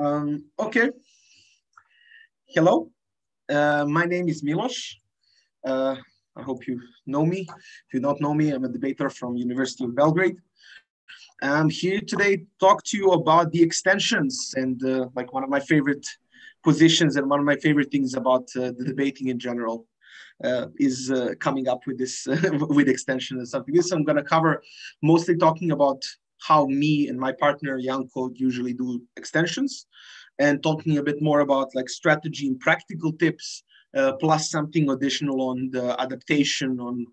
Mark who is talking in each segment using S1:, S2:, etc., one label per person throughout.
S1: Um, okay. Hello. Uh, my name is Milos. Uh, I hope you know me. If you don't know me, I'm a debater from University of Belgrade. I'm here today to talk to you about the extensions and uh, like one of my favorite positions and one of my favorite things about uh, the debating in general uh, is uh, coming up with this with extension and something. This I'm going to cover mostly talking about how me and my partner Janko usually do extensions. And talking a bit more about like strategy and practical tips uh, plus something additional on the adaptation on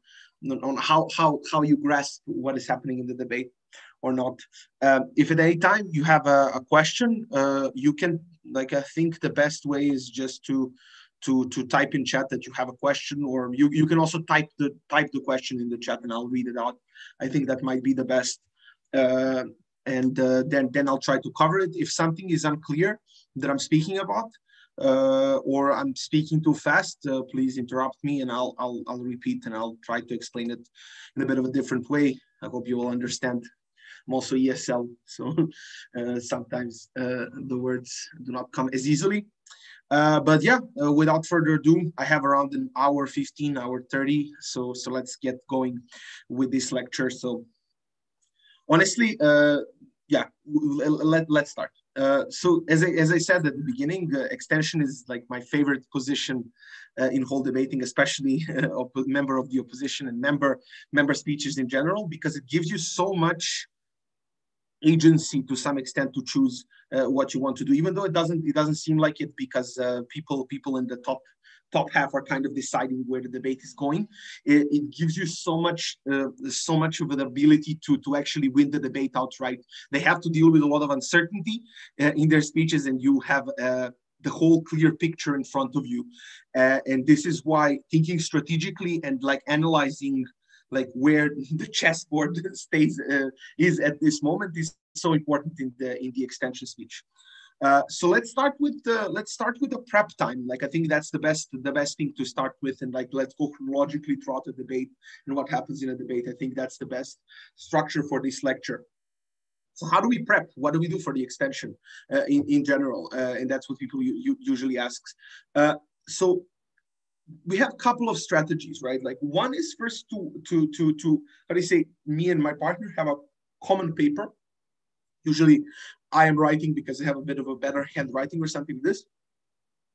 S1: on how how how you grasp what is happening in the debate or not. Um, if at any time you have a, a question uh, you can like i think the best way is just to to to type in chat that you have a question or you, you can also type the type the question in the chat and i'll read it out. I think that might be the best uh, and uh, then then I'll try to cover it. If something is unclear that I'm speaking about, uh, or I'm speaking too fast, uh, please interrupt me and I'll, I'll, I'll repeat and I'll try to explain it in a bit of a different way. I hope you will understand. I'm also ESL, so uh, sometimes uh, the words do not come as easily. Uh, but yeah, without further ado, I have around an hour 15, hour 30. So, so let's get going with this lecture. So honestly, uh, yeah, let, let's start. Uh, so as I, as I said at the beginning, uh, extension is like my favorite position uh, in whole debating, especially uh, a member of the opposition and member member speeches in general, because it gives you so much agency to some extent to choose uh, what you want to do, even though it doesn't it doesn't seem like it because uh, people people in the top top half are kind of deciding where the debate is going. It, it gives you so much, uh, so much of an ability to to actually win the debate outright. They have to deal with a lot of uncertainty uh, in their speeches, and you have. Uh, the whole clear picture in front of you uh, and this is why thinking strategically and like analyzing like where the chessboard stays uh, is at this moment is so important in the in the extension speech uh, so let's start with the let's start with the prep time. Like I think that's the best the best thing to start with, and like let's go chronologically throughout the debate and what happens in a debate. I think that's the best structure for this lecture. So how do we prep? What do we do for the extension uh, in in general? Uh, and that's what people usually asks. Uh, so we have a couple of strategies, right? Like one is first to to to to how do you say? Me and my partner have a common paper usually I am writing because I have a bit of a better handwriting or something like this,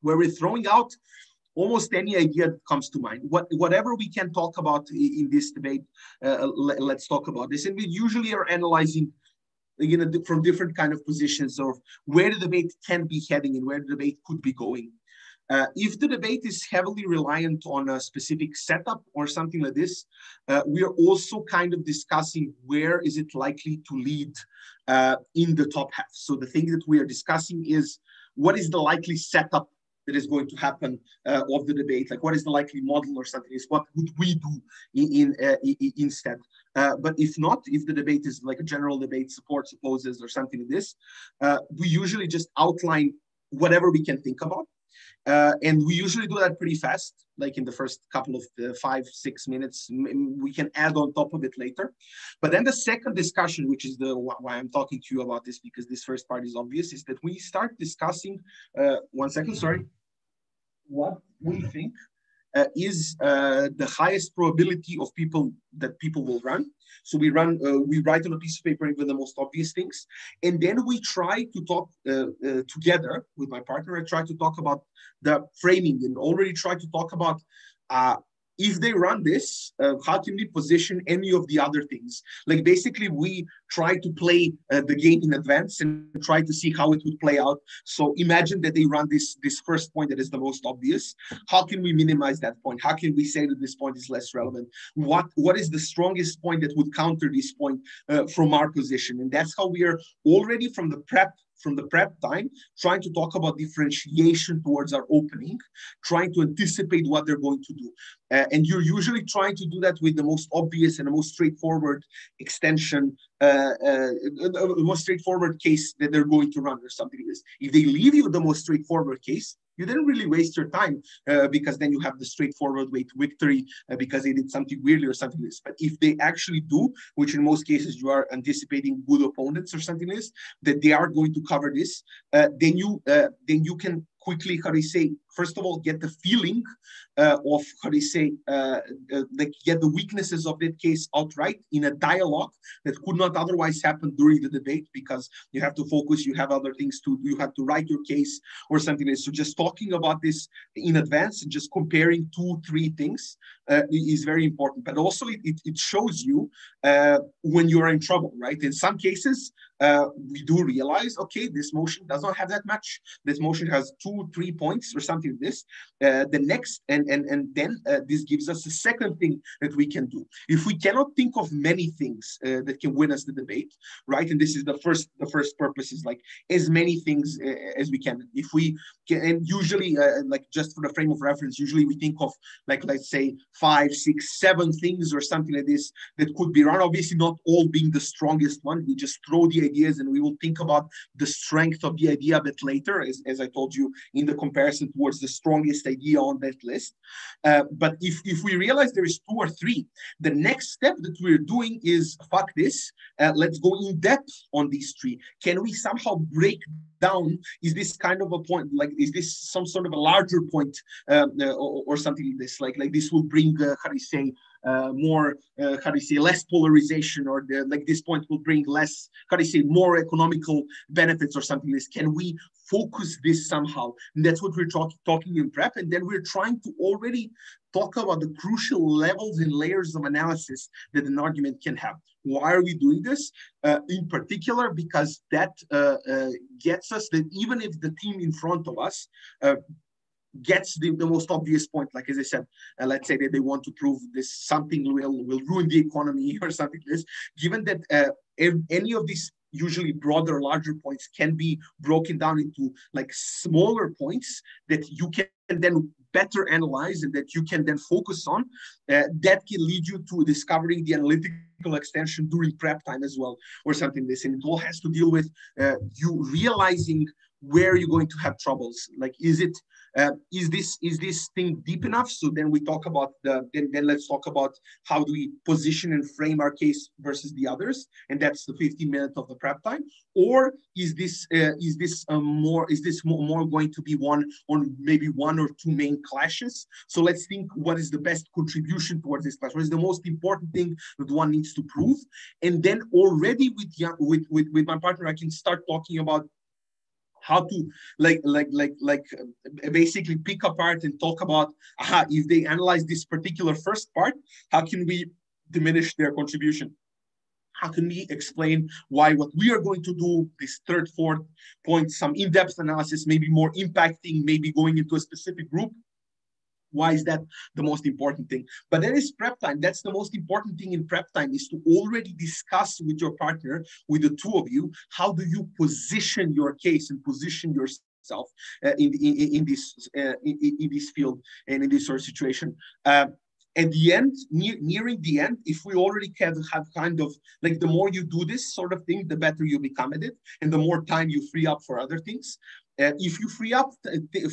S1: where we're throwing out almost any idea that comes to mind. What, whatever we can talk about in this debate, uh, let, us talk about this. And we usually are analyzing you know, from different kind of positions of where the debate can be heading and where the debate could be going. Uh, if the debate is heavily reliant on a specific setup or something like this, uh, we are also kind of discussing where is it likely to lead uh, in the top half. So the thing that we are discussing is what is the likely setup that is going to happen uh, of the debate? Like what is the likely model or something? Is what would we do in, in, uh, in instead? Uh, but if not, if the debate is like a general debate, supports, opposes, or something like this, we usually just outline whatever we can think about. Uh, and we usually do that pretty fast, like in the first couple of uh, five, six minutes. We can add on top of it later. But then the second discussion, which is the why I'm talking to you about this, because this first part is obvious, is that we start discussing, uh, one second, sorry, what we think uh, is uh, the highest probability of people that people will run. So we run, uh, we write on a piece of paper even the most obvious things, and then we try to talk uh, uh, together with my partner. I try to talk about the framing and already try to talk about uh, if they run this, uh, how can we position any of the other things? Like basically, we try to play uh, the game in advance and try to see how it would play out. So imagine that they run this this first point that is the most obvious. How can we minimize that point? How can we say that this point is less relevant? What what is the strongest point that would counter this point uh, from our position? And that's how we are already from the prep from the prep time, trying to talk about differentiation towards our opening, trying to anticipate what they're going to do. Uh, and you're usually trying to do that with the most obvious and the most straightforward extension, uh, uh, the most straightforward case that they're going to run or something like this. If they leave you the most straightforward case, you didn't really waste your time uh, because then you have the straightforward way to victory uh, because they did something weirdly or something like this. But if they actually do, which in most cases you are anticipating good opponents or something like this, that they are going to cover this, uh, then you uh, then you can quickly, how do you say, first of all, get the feeling uh, of, how do you say, uh, uh, like get the weaknesses of that case outright in a dialogue that could not otherwise happen during the debate because you have to focus, you have other things to, you have to write your case or something. Like so just talking about this in advance and just comparing two, three things uh, is very important. But also it, it, it shows you uh, when you're in trouble, right? In some cases, uh, we do realize, okay, this motion does not have that much. This motion has two, three points or something like this. Uh, the next, and and and then uh, this gives us a second thing that we can do. If we cannot think of many things uh, that can win us the debate, right? And this is the first, the first purpose is like as many things uh, as we can. If we can, and usually, like just for the frame of reference, usually we think of like let's say five, six, seven things or something like this that could be run. Obviously, not all being the strongest one. We just throw the ideas and we will think about the strength of the idea a bit later, as, as I told you in the comparison towards the strongest idea on that list. Uh, but if, if we realize there is two or three, the next step that we're doing is fuck this, uh, let's go in depth on these three. Can we somehow break down? Is this kind of a point, like, is this some sort of a larger point um, uh, or, or, something like this? Like, like this will bring, uh, how do you say, more, uh, how do you say, less polarization, or the, like this point will bring less, how do you say, more economical benefits or something like this? Can we focus this somehow? And that's what we're talk, talking in prep. And then we're trying to already talk about the crucial levels and layers of analysis that an argument can have. Why are we doing this? Uh, in particular, because that uh, uh, gets us that even if the team in front of us uh, gets the, the most obvious point, like as I said, uh, let's say that they want to prove this something will, will ruin the economy or something like this, given that uh, any of these usually broader, larger points can be broken down into like smaller points that you can then better analyze and that you can then focus on, uh, that can lead you to discovering the analytical extension during prep time as well, or something this. And it all has to deal with uh, you realizing where you're going to have troubles. Like, is it uh, is this is this thing deep enough? So then we talk about the then, then let's talk about how do we position and frame our case versus the others, and that's the 15 minutes of the prep time. Or is this uh, is this um, more is this more, more going to be one on maybe one or two main clashes? So let's think what is the best contribution towards this clash. What is the most important thing that one needs to prove? And then already with with with, with my partner, I can start talking about how to like like like like uh, basically pick apart and talk about aha, if they analyze this particular first part how can we diminish their contribution? How can we explain why what we are going to do this third fourth point some in-depth analysis maybe more impacting maybe going into a specific group why is that the most important thing? But then is prep time. That's the most important thing in prep time is to already discuss with your partner, with the two of you, how do you position your case and position yourself uh, in, in, in this uh, in, in, this field and in this sort of situation. Uh, at the end, near, nearing the end, if we already can have kind of like the more you do this sort of thing, the better you become at it, and the more time you free up for other things. Uh, if you free up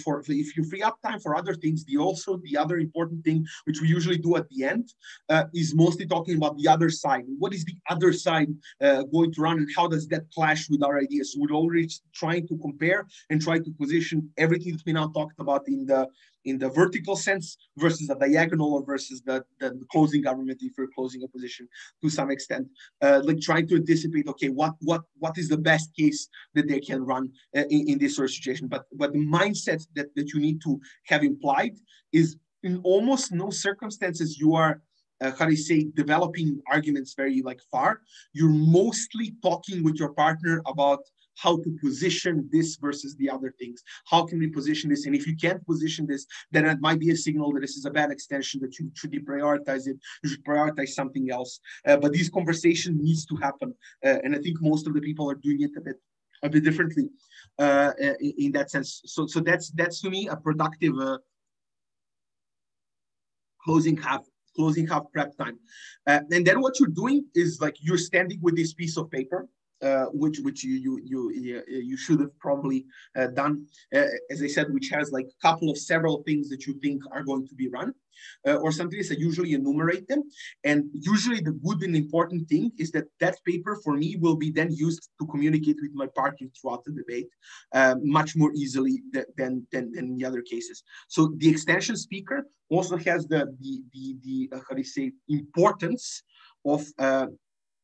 S1: for if you free up time for other things, the also the other important thing which we usually do at the end uh, is mostly talking about the other side. What is the other side uh, going to run, and how does that clash with our ideas? We're already trying to compare and try to position everything that we now talked about in the in the vertical sense versus the diagonal or versus the, the, closing government if you're closing a position to some extent. Uh, like trying to anticipate okay what what what is the best case that they can run uh, in, in this sort of situation. But but the mindset that that you need to have implied is in almost no circumstances you are uh, how do you say developing arguments very like far. You're mostly talking with your partner about how to position this versus the other things. How can we position this? And if you can't position this, then it might be a signal that this is a bad extension, that you should deprioritize it, you should prioritize something else. Uh, but this conversation needs to happen. Uh, and I think most of the people are doing it a bit a bit differently uh, in, in, that sense. So, so that's that's to me a productive uh, closing half closing half prep time. Uh, and then what you're doing is like you're standing with this piece of paper which which you you you you should have probably uh, done, uh, as I said, which has like a couple of several things that you think are going to be run, uh, or something is usually enumerate them. And usually the good and important thing is that that paper for me will be then used to communicate with my partner throughout the debate uh, much more easily than, than, than the other cases. So the extension speaker also has the, the, the, the uh, how do you say, importance of uh,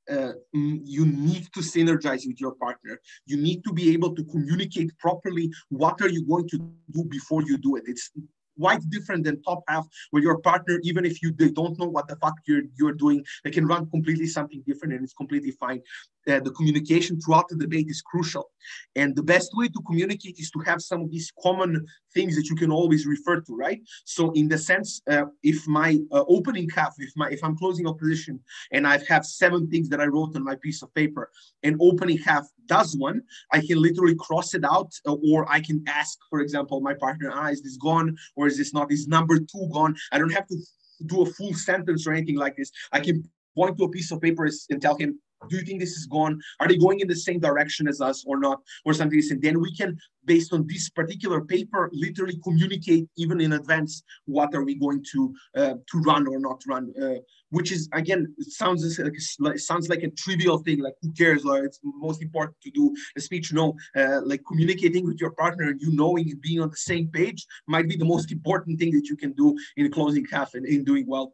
S1: uh, you need to synergize with your partner. You need to be able to communicate properly. What are you going to do before you do it? It's quite different than top half where your partner even if you they don't know what the fuck you're you're doing they can run completely something different and it's completely fine uh, the communication throughout the debate is crucial. And the best way to communicate is to have some of these common things that you can always refer to, right? So in the sense, uh, if my uh, opening half, if my if I'm closing opposition and I have seven things that I wrote on my piece of paper, and opening half does one, I can literally cross it out, uh, or I can ask, for example, my partner, ah, is this gone, or is this not? Is number two gone? I don't have to do a full sentence or anything like this. I can point to a piece of paper and tell him do you think this is gone? Are they going in the same direction as us or not? Or something and then we can, based on this particular paper, literally communicate even in advance what are we going to uh, to run or not run. Uh, which is again, sounds like sounds like a trivial thing. Like who cares? Or it's most important to do a speech. No, uh, like communicating with your partner and you knowing and being on the same page might be the most important thing that you can do in closing half and in doing well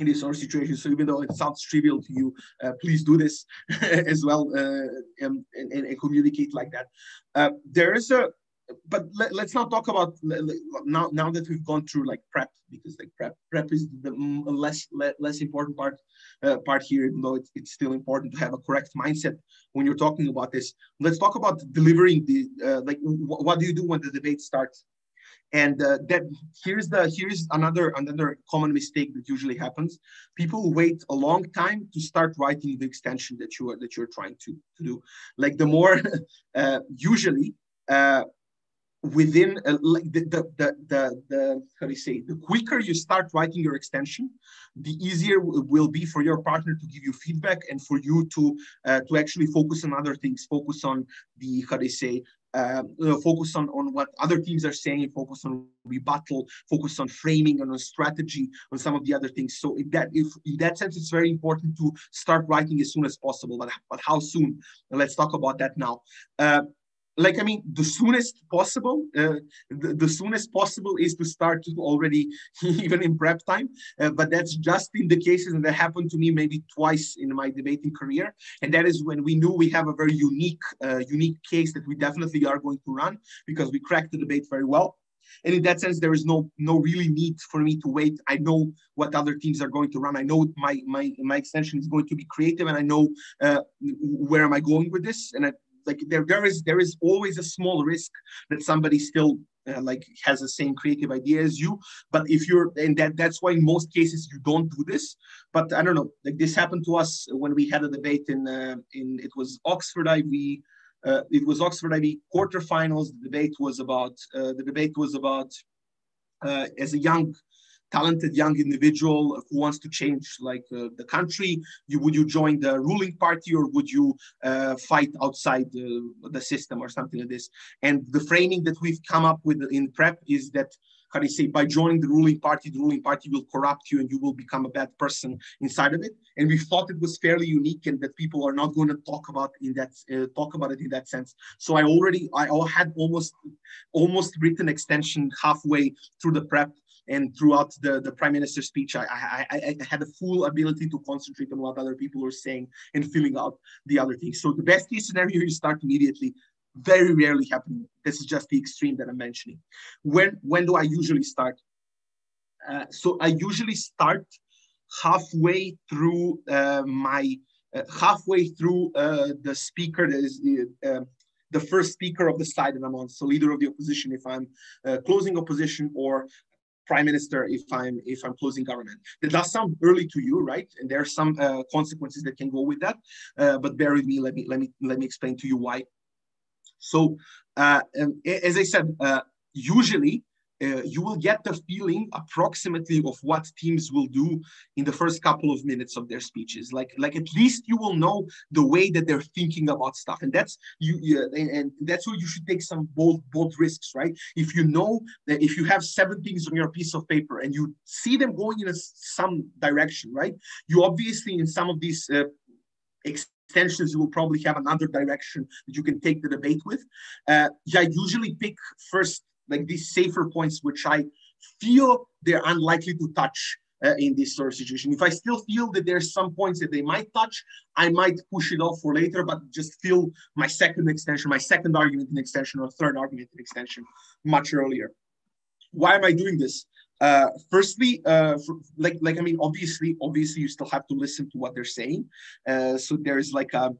S1: in this sort of situation. So even though it sounds trivial to you, uh, please do this as well uh, and, and, and, communicate like that. Uh, there is a, but let, us not talk about now. Now that we've gone through like prep, because like prep, prep is the less less important part uh, part here. Even though it's, it's still important to have a correct mindset when you're talking about this. Let's talk about delivering the uh, like. what do you do when the debate starts? And uh, that here's the here's another another common mistake that usually happens. People wait a long time to start writing the extension that you are that you're trying to, to do. Like the more uh, usually uh, within uh, like the, the, the, the, the how do you say the quicker you start writing your extension the easier will be for your partner to give you feedback and for you to uh, to actually focus on other things focus on the how do you say uh, focus on, on what other teams are saying, focus on rebuttal, focus on framing and on strategy, on some of the other things. So in that, if in that sense, it's very important to start writing as soon as possible. But, but how soon? let's talk about that now. Uh, like i mean the soonest possible uh, the, the, soonest possible is to start already even in prep time. Uh, but that's just in the cases that happened to me maybe twice in my debating career. And that is when we knew we have a very unique uh, unique case that we definitely are going to run because we cracked the debate very well. And in that sense there is no no really need for me to wait. I know what other teams are going to run. I know my my my extension is going to be creative and i know uh, where am i going with this. And I, like there there is there is always a small risk that somebody still uh, like has the same creative idea as you. But if you're and that that's why in most cases you don't do this. But i don't know like this happened to us when we had a debate in uh, in it was oxford iv uh, it was oxford iv quarterfinals. The debate was about uh, the debate was about uh, as a young talented young individual who wants to change like uh, the country you would you join the ruling party or would you uh, fight outside the, the system or something like this? And the framing that we've come up with in prep is that how do you say by joining the ruling party the ruling party will corrupt you and you will become a bad person inside of it. And we thought it was fairly unique and that people are not going to talk about in that uh, talk about it in that sense. So i already i had almost almost written extension halfway through the prep and throughout the, the prime minister's speech, I, I, I, had a full ability to concentrate on what other people were saying and filling out the other things. So the best case scenario, you start immediately. Very rarely happening. This is just the extreme that I'm mentioning. When when do I usually start? Uh, so I usually start halfway through uh, my uh, halfway through uh, the speaker that is uh, the first speaker of the side that I'm on, so leader of the opposition if I'm uh, closing opposition or prime minister if I'm if I'm closing government. That does sound early to you, right? And there are some uh, consequences that can go with that. Uh, but bear with me. Let me let me let me explain to you why. So, uh, as I said, uh, usually uh, you will get the feeling approximately of what teams will do in the first couple of minutes of their speeches. Like, like at least you will know the way that they're thinking about stuff, and that's you. Yeah, and, and that's where you should take some bold, bold risks, right? If you know that if you have seven things on your piece of paper and you see them going in a, some direction, right? You obviously in some of these uh, extensions, you will probably have another direction that you can take the debate with. Uh, I usually pick first like these safer points, which I feel they're unlikely to touch uh, in this sort of situation. If I still feel that there's some points that they might touch, I might push it off for later, but just feel my second extension, my second argument in extension or third argument in extension much earlier. Why am I doing this? Uh, firstly, uh, for, like, like I mean, obviously, obviously, you still have to listen to what they're saying. Uh, so there's like a,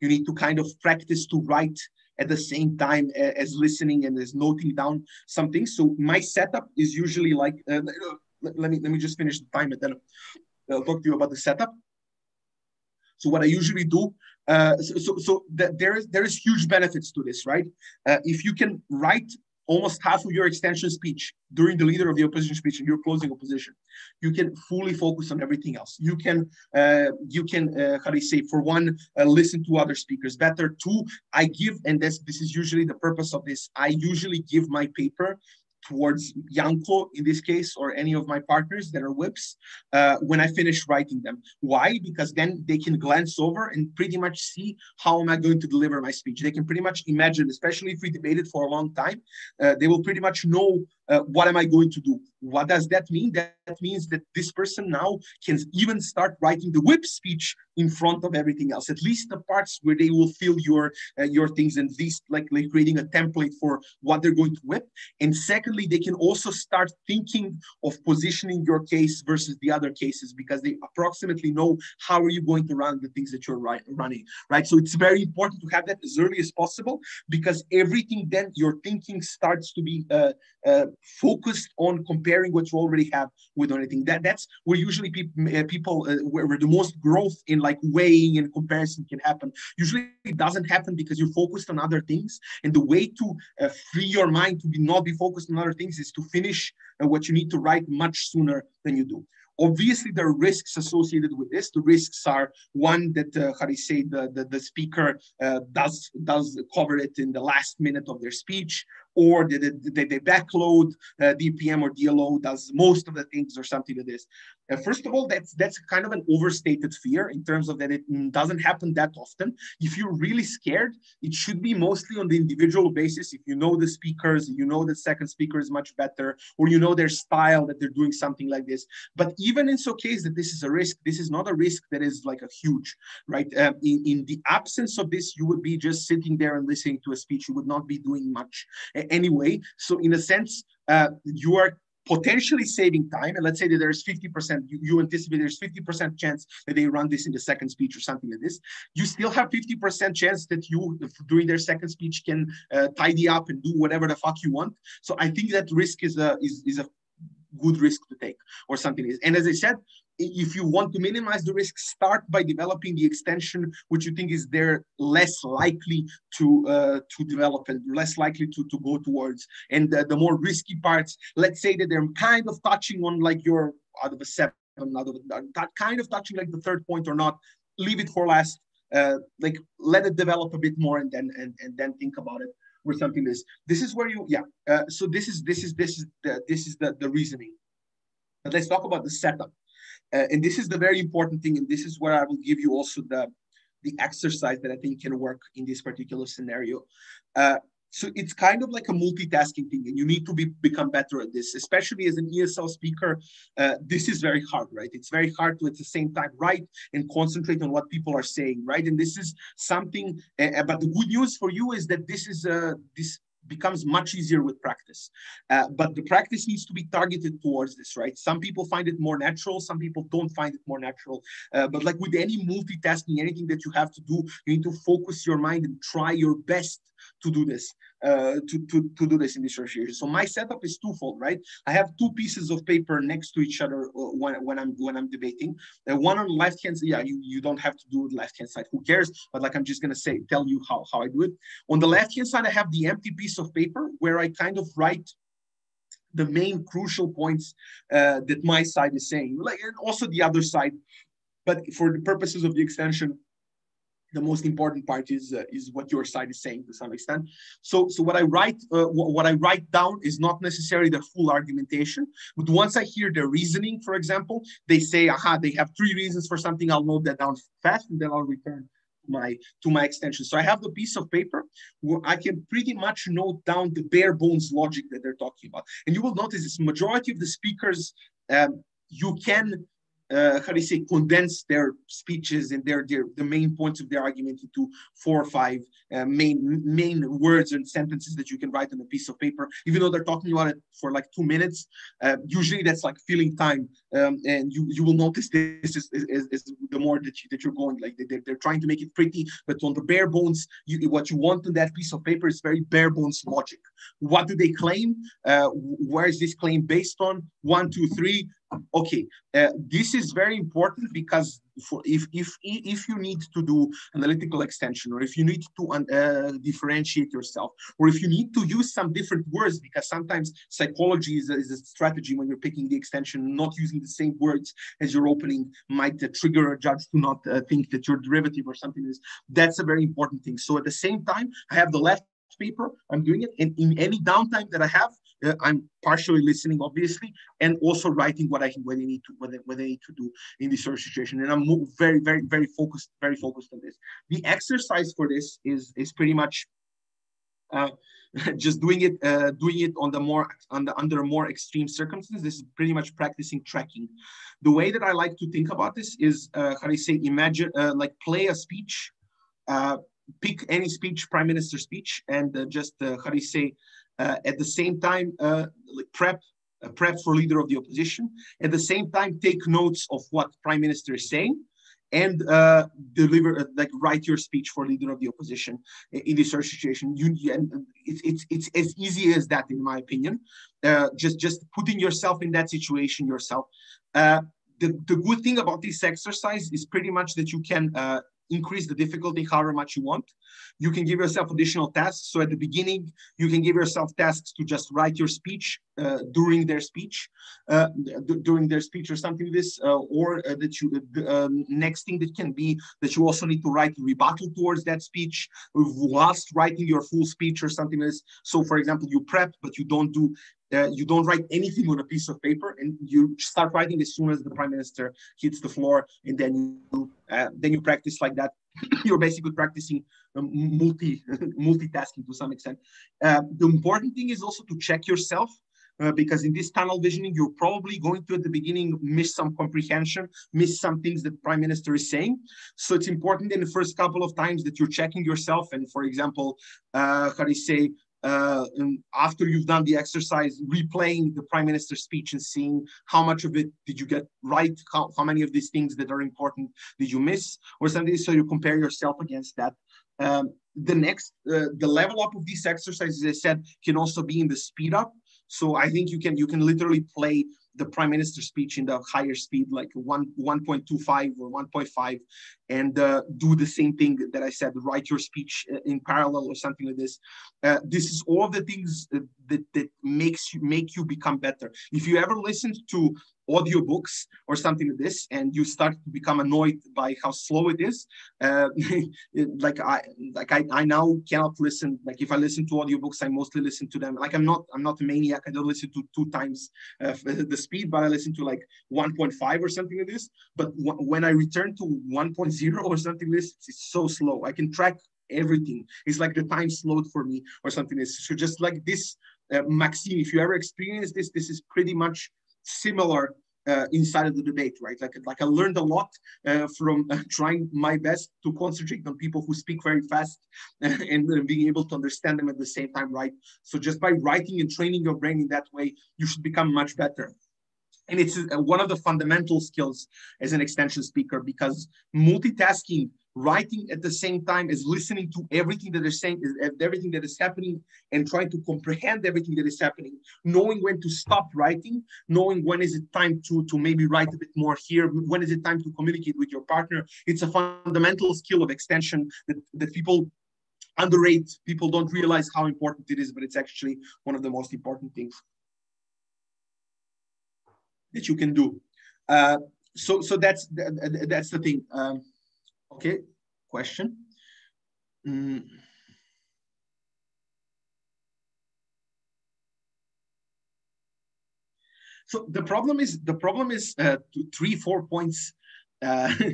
S1: you need to kind of practice to write at the same time as listening and as noting down something. So my setup is usually like, uh, let me let me just finish the time and then I'll talk to you about the setup. So what I usually do, uh, so so, so there is there is huge benefits to this, right? Uh, if you can write almost half of your extension speech during the leader of the opposition speech and your closing opposition you can fully focus on everything else. You can uh, you can uh, how do you say for one uh, listen to other speakers better. Two i give and this this is usually the purpose of this i usually give my paper towards Janko in this case, or any of my partners that are whips, uh, when I finish writing them. Why? Because then they can glance over and pretty much see how am I going to deliver my speech. They can pretty much imagine, especially if we debated for a long time, uh, they will pretty much know uh, what am I going to do? What does that mean? That, means that this person now can even start writing the whip speech in front of everything else, at least the parts where they will feel your uh, your things and these like, like creating a template for what they're going to whip. And secondly, they can also start thinking of positioning your case versus the other cases because they approximately know how are you going to run the things that you're running, right? So it's very important to have that as early as possible because everything then your thinking starts to be uh, uh, focused on comparing what you already have with anything. That that's where usually pe- uh, people uh, where, where, the most growth in like weighing and comparison can happen. Usually it doesn't happen because you're focused on other things. And the way to uh, free your mind to be not be focused on other things is to finish uh, what you need to write much sooner than you do. Obviously, there are risks associated with this. The risks are one that, uh, say, the, the, the speaker uh, does does cover it in the last minute of their speech, or they, they, they backload uh, DPM or DLO does most of the things or something like this. Uh, first of all, that's that's kind of an overstated fear in terms of that it doesn't happen that often. If you're really scared, it should be mostly on the individual basis. If you know the speakers, you know the second speaker is much better, or you know their style that they're doing something like this. But even in so case that this is a risk, this is not a risk that is like a huge, right? Uh, in, in the absence of this, you would be just sitting there and listening to a speech. You would not be doing much anyway. So in a sense, uh, you are potentially saving time. And let's say that there's 50%, you, you, anticipate there's 50% chance that they run this in the second speech or something like this. You still have 50% chance that you, during their second speech, can uh, tidy up and do whatever the fuck you want. So I think that risk is a, is, is a good risk to take or something. Is. And as I said, if you want to minimize the risk, start by developing the extension which you think is there less likely to uh, to develop and less likely to, to go towards. And the, the more risky parts, let's say that they're kind of touching on like your out of a seven, out of that kind of touching like the third point or not, leave it for last. Uh, like let it develop a bit more and then and, and then think about it or something is. this is where you yeah uh, so this is this is this is the this is the the reasoning but let's talk about the setup uh, and this is the very important thing, and this is where I will give you also the, the exercise that I think can work in this particular scenario. Uh, so it's kind of like a multitasking thing, and you need to be become better at this, especially as an ESL speaker. Uh, this is very hard, right? It's very hard to at the same time write and concentrate on what people are saying, right? And this is something. Uh, but the good news for you is that this is uh, this becomes much easier with practice. Uh, but the practice needs to be targeted towards this, right? Some people find it more natural, some people don't find it more natural. Uh, but like with any multitasking, anything that you have to do, you need to focus your mind and try your best to do this uh, to, to, to do this in this association. So my setup is twofold, right? I have two pieces of paper next to each other uh, when, when I'm when I'm debating. Uh, one on the left hand side, yeah, you, you don't have to do the left hand side. Who cares? But like I'm just gonna say, tell you how, how I do it. On the left hand side, I have the empty piece of paper where I kind of write the main crucial points uh, that my side is saying, like and also the other side. But for the purposes of the extension, the most important part is uh, is what your side is saying to some extent. So so what I write uh, what I write down is not necessarily the full argumentation, but once I hear the reasoning, for example, they say, aha, they have three reasons for something. I'll note that down fast, and then I'll return my to my extension. So I have the piece of paper where I can pretty much note down the bare bones logic that they're talking about. And you will notice this majority of the speakers, um, you can uh, how do you say, condense their speeches and their, their the main points of their argument into four or five uh, main main words and sentences that you can write on a piece of paper. Even though they're talking about it for like two minutes, uh, usually that's like filling time, um, and you you will notice this is, is, is the more that you that you're going. Like they, they're trying to make it pretty, but on the bare bones, you what you want on that piece of paper is very bare bones logic. What do they claim? Uh, where is this claim based on? One, two, three okay uh, this is very important because for if if if you need to do analytical extension or if you need to uh, differentiate yourself or if you need to use some different words because sometimes psychology is a, is a strategy when you're picking the extension not using the same words as your opening might uh, trigger a judge to not uh, think that your derivative or something is that's a very important thing. So at the same time i have the left paper i'm doing it and in any downtime that i have uh, I'm partially listening, obviously, and also writing what I what I need to what I, what need to do in this sort of situation. And I'm very, very, very focused, very focused on this. The exercise for this is is pretty much uh, just doing it uh, doing it on the more on the under more extreme circumstances. This is pretty much practicing tracking. The way that I like to think about this is uh, how do you say imagine uh, like play a speech. Uh, pick any speech, prime minister speech, and uh, just uh, how do you say at the same time uh, prep uh, prep for leader of the opposition at the same time take notes of what prime minister is saying and uh, deliver uh, like write your speech for leader of the opposition in this situation. You it's, it's it's as easy as that in my opinion. Uh, just just putting yourself in that situation yourself. The, the good thing about this exercise is pretty much that you can increase the difficulty however much you want. You can give yourself additional tasks. So at the beginning, you can give yourself tasks to just write your speech uh, during their speech, uh, during their speech or something like this, uh, or uh, that you, uh, um, next thing that can be that you also need to write rebuttal towards that speech whilst writing your full speech or something like this. So for example, you prep, but you don't do uh, you don't write anything on a piece of paper, and you start writing as soon as the prime minister hits the floor, and then you uh, then you practice like that. You're basically practicing um, multi multitasking to some extent. Uh, the important thing is also to check yourself. Uh, because in this tunnel visioning, you're probably going to at the beginning miss some comprehension, miss some things that prime minister is saying. So it's important in the first couple of times that you're checking yourself. And for example, uh, how do you say, uh, after you've done the exercise, replaying the prime minister's speech and seeing how much of it did you get right, how, how many of these things that are important did you miss, or something. So you compare yourself against that. Um, the next, uh, the level up of these exercises, I said, can also be in the speed up. So I think you can you can literally play the prime minister's speech in the higher speed, like one 1.25 or 1.5, and uh, do the same thing that I said, write your speech uh, in parallel or something like this. Uh, this is all the things that, that, that makes you make you become better. If you ever listened to audiobooks or something like this and you start to become annoyed by how slow it is. Uh, like i like I, I now cannot listen. Like if i listen to audiobooks i mostly listen to them. Like i'm not i'm not a maniac. I don't listen to two times uh, the speed but i listen to like 1.5 or something like this. But when i return to 1.0 or something like this it's so slow. I can track everything. It's like the time slowed for me or something so just like this uh, if you ever experience this this is pretty much similar uh, inside of the debate, right? Like, like I learned a lot uh, from uh, trying my best to concentrate on people who speak very fast and uh, being able to understand them at the same time, right? So just by writing and training your brain in that way, you should become much better. And it's uh, one of the fundamental skills as an extension speaker because multitasking writing at the same time as listening to everything that they're saying, everything that is happening, and trying to comprehend everything that is happening, knowing when to stop writing, knowing when is it time to, to maybe write a bit more here, when is it time to communicate with your partner. It's a fundamental skill of extension that, that people underrate. People don't realize how important it is, but it's actually one of the most important things. that you can do. Uh, so so that's that's the thing. Um, okay, question. Mm. So the problem is the problem is uh, three four points. Uh,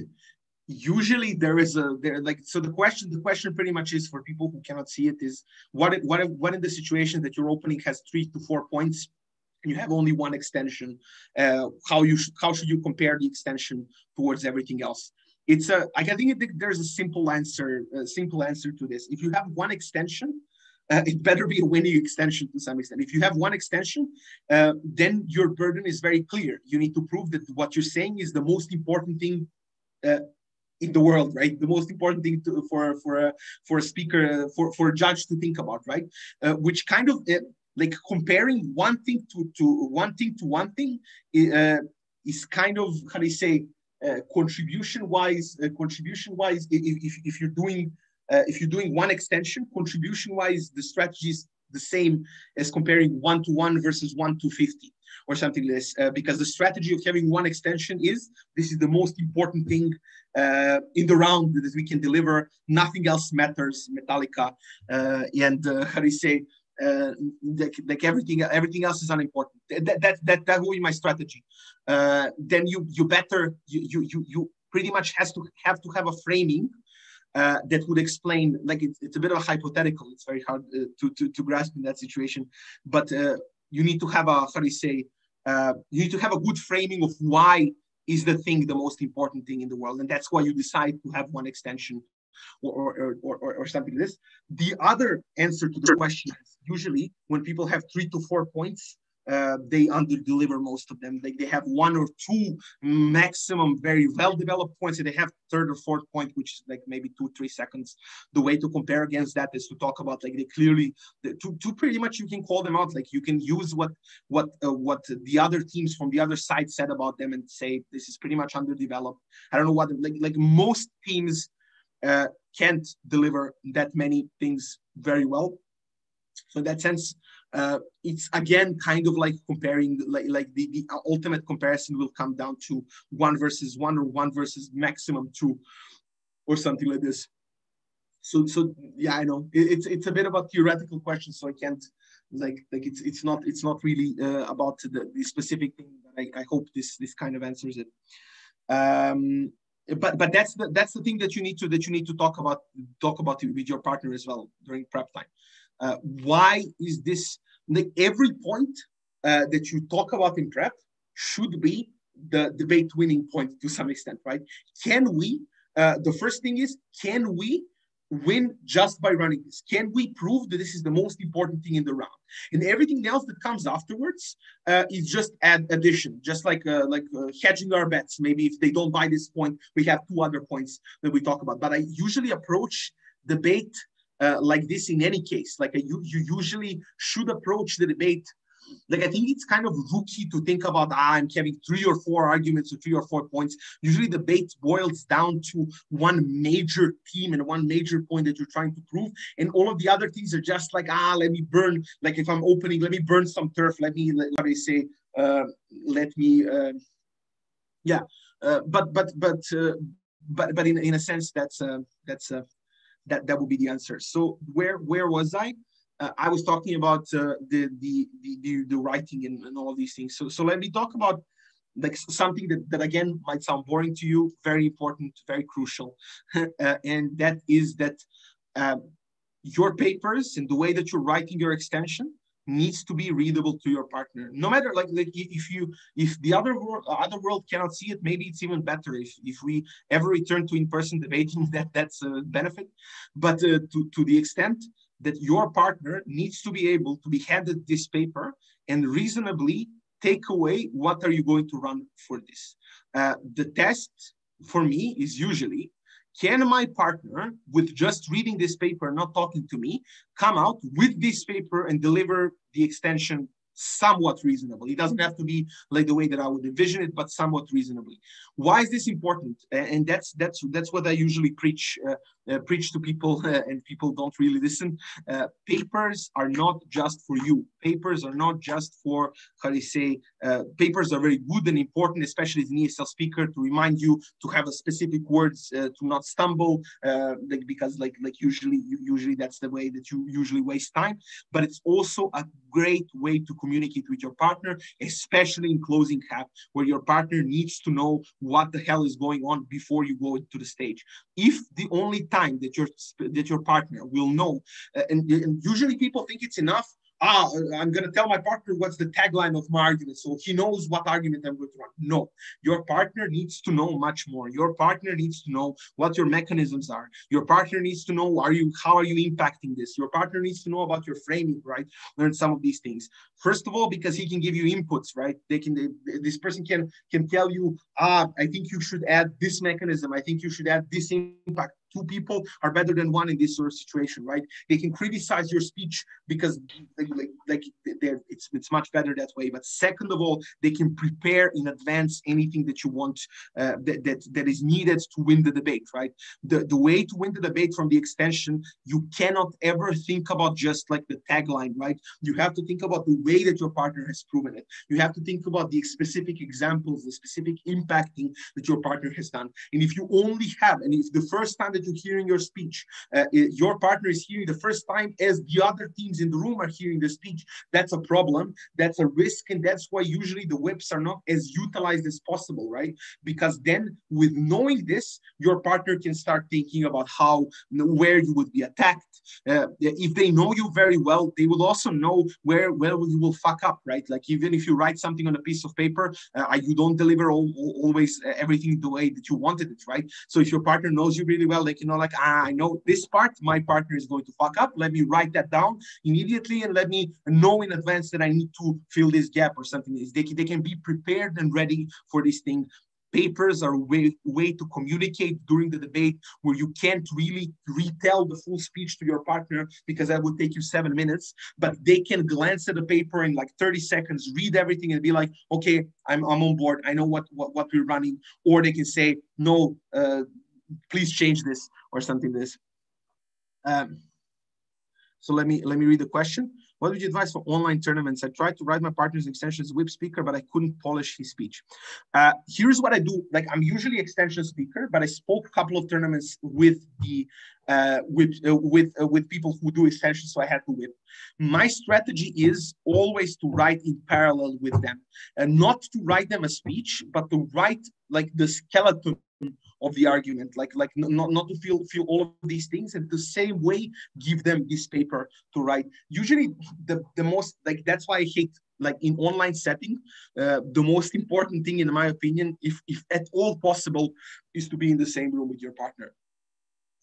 S1: usually there is a there like so the question the question pretty much is for people who cannot see it is what if, what if, what in the situation that your opening has three to four points and you have only one extension uh, how you sh- how should you compare the extension towards everything else it's a i think there's a simple answer a simple answer to this if you have one extension uh, it better be a winning extension to some extent. If you have one extension, uh, then your burden is very clear. You need to prove that what you're saying is the most important thing uh, in the world, right? The most important thing to, for for a for a speaker for for a judge to think about, right? Uh, which kind of uh, like comparing one thing to to one thing to one thing uh, is kind of how do you say uh, contribution wise uh, contribution wise if, if, if you're doing uh, if you're doing one extension contribution wise the strategy is the same as comparing one to one versus one to 50 or something this, uh, because the strategy of having one extension is this is the most important thing uh, in the round that we can deliver. Nothing else matters, Metallica, uh, and uh, how do you say? Uh, like, like, everything, everything else is unimportant. That that that, that will be my strategy. Uh, then you you better you you you, pretty much has to have to have a framing uh, that would explain like it's, it's a bit of a hypothetical. It's very hard uh, to, to, to grasp in that situation. But uh, you need to have a how do you say uh, you need to have a good framing of why is the thing the most important thing in the world. And that's why you decide to have one extension or or, or, or, or something like this. The other answer to the question usually when people have three to four points uh, they under deliver most of them. Like they have one or two maximum very well developed points, and they have third or fourth point, which is like maybe two three seconds. The way to compare against that is to talk about like they clearly to, to pretty much you can call them out. Like you can use what what uh, what the other teams from the other side said about them and say this is pretty much underdeveloped. I don't know what like like most teams uh, can't deliver that many things very well. So in that sense, uh, it's again kind of like comparing like, like the, the ultimate comparison will come down to one versus one or one versus maximum two or something like this. So so yeah i know. It, it's it's a bit of a theoretical question so i can't like like it's it's not it's not really uh, about the, the specific thing but I, I hope this this kind of answers it. Um but but that's the that's the thing that you need to that you need to talk about talk about with your partner as well during prep time uh, why is this like every point uh, that you talk about in prep should be the debate winning point to some extent, right? Can we? Uh, the first thing is, can we win just by running this? Can we prove that this is the most important thing in the round? And everything else that comes afterwards uh, is just add addition, just like uh, like uh, hedging our bets. Maybe if they don't buy this point, we have two other points that we talk about. But I usually approach debate uh, like this in any case. Like a, you, you usually should approach the debate. Like I think it's kind of rookie to think about ah, I'm having three or four arguments or three or four points. Usually debate boils down to one major theme and one major point that you're trying to prove, and all of the other things are just like ah, let me burn. Like if I'm opening, let me burn some turf. Let me let, you say? Uh, let me. Uh, yeah, uh, but but but uh, but but in in a sense that's uh, that's uh, that that would be the answer. So where where was I? Uh, I was talking about uh, the, the, the the writing and, and all these things. So so let me talk about like something that, that again might sound boring to you, very important, very crucial, uh, and that is that um, your papers and the way that you're writing your extension needs to be readable to your partner. No matter like, like if you if the other world other world cannot see it maybe it's even better if if we ever return to in-person debating that that's a benefit. But uh, to to the extent that your partner needs to be able to be handed this paper and reasonably take away what are you going to run for this. Uh, the test for me is usually can my partner, with just reading this paper, not talking to me, come out with this paper and deliver the extension somewhat reasonable. It doesn't have to be like the way that I would envision it, but somewhat reasonably. Why is this important? And that's that's that's what I usually preach uh, preach to people uh, and people don't really listen. Uh, papers are not just for you. Papers are not just for, how do you say, uh, papers are very good and important, especially as an ESL speaker to remind you to have a specific words uh, to not stumble, uh, like, because like, like usually, usually that's the way that you usually waste time, but it's also a great way to communicate with your partner, especially in closing cap, where your partner needs to know what the hell is going on before you go into the stage. If the only time that your that your partner will know, uh, and, and usually people think it's enough ah, I'm going to tell my partner what's the tagline of my argument. So he knows what argument I'm going to run. No, your partner needs to know much more. Your partner needs to know what your mechanisms are. Your partner needs to know, are you, how are you impacting this? Your partner needs to know about your framing, right? Learn some of these things. First of all, because he can give you inputs, right? They can, they, this person can, can tell you, ah, I think you should add this mechanism. I think you should add this impact two people are better than one in this sort of situation, right? They can criticize your speech because like, it's it's much better that way. But second of all, they can prepare in advance anything that you want uh, that, that that is needed to win the debate, right? The the way to win the debate from the extension, you cannot ever think about just like the tagline, right? You have to think about the way that your partner has proven it. You have to think about the specific examples, the specific impacting that your partner has done. And if you only have, and if the first time that that you're hearing your speech. Uh, your partner is hearing the first time as the other teams in the room are hearing the speech. That's a problem. That's a risk. And that's why usually the whips are not as utilized as possible, right? Because then with knowing this, your partner can start thinking about how, where you would be attacked. Uh, if they know you very well, they will also know where, where you will fuck up, right? Like even if you write something on a piece of paper, uh, you don't deliver all, always uh, everything the way that you wanted it, right? So if your partner knows you really well, like you know like ah, i know this part my partner is going to fuck up. Let me write that down immediately and let me know in advance that i need to fill this gap or something. They, they can be prepared and ready for this thing. Papers are way, way to communicate during the debate where you can't really retell the full speech to your partner because that would take you seven minutes but they can glance at the paper in like 30 seconds read everything and be like okay i'm, I'm on board. I know what, what, what we're running. Or they can say no uh, please change this or something this. Um, so let me let me read the question. What would you advise for online tournaments? I tried to write my partner's extensions whip speaker, but I couldn't polish his speech. Uh, here's what I do. Like I'm usually extension speaker, but I spoke a couple of tournaments with the uh, with uh, with uh, with people who do extensions, so I had to whip. My strategy is always to write in parallel with them, and not to write them a speech, but to write like the skeleton of the argument, like like not, not to feel feel all of these things, and the same way give them this paper to write. Usually, the the most like that's why I hate like in online setting, uh, the most important thing, in my opinion, if if at all possible, is to be in the same room with your partner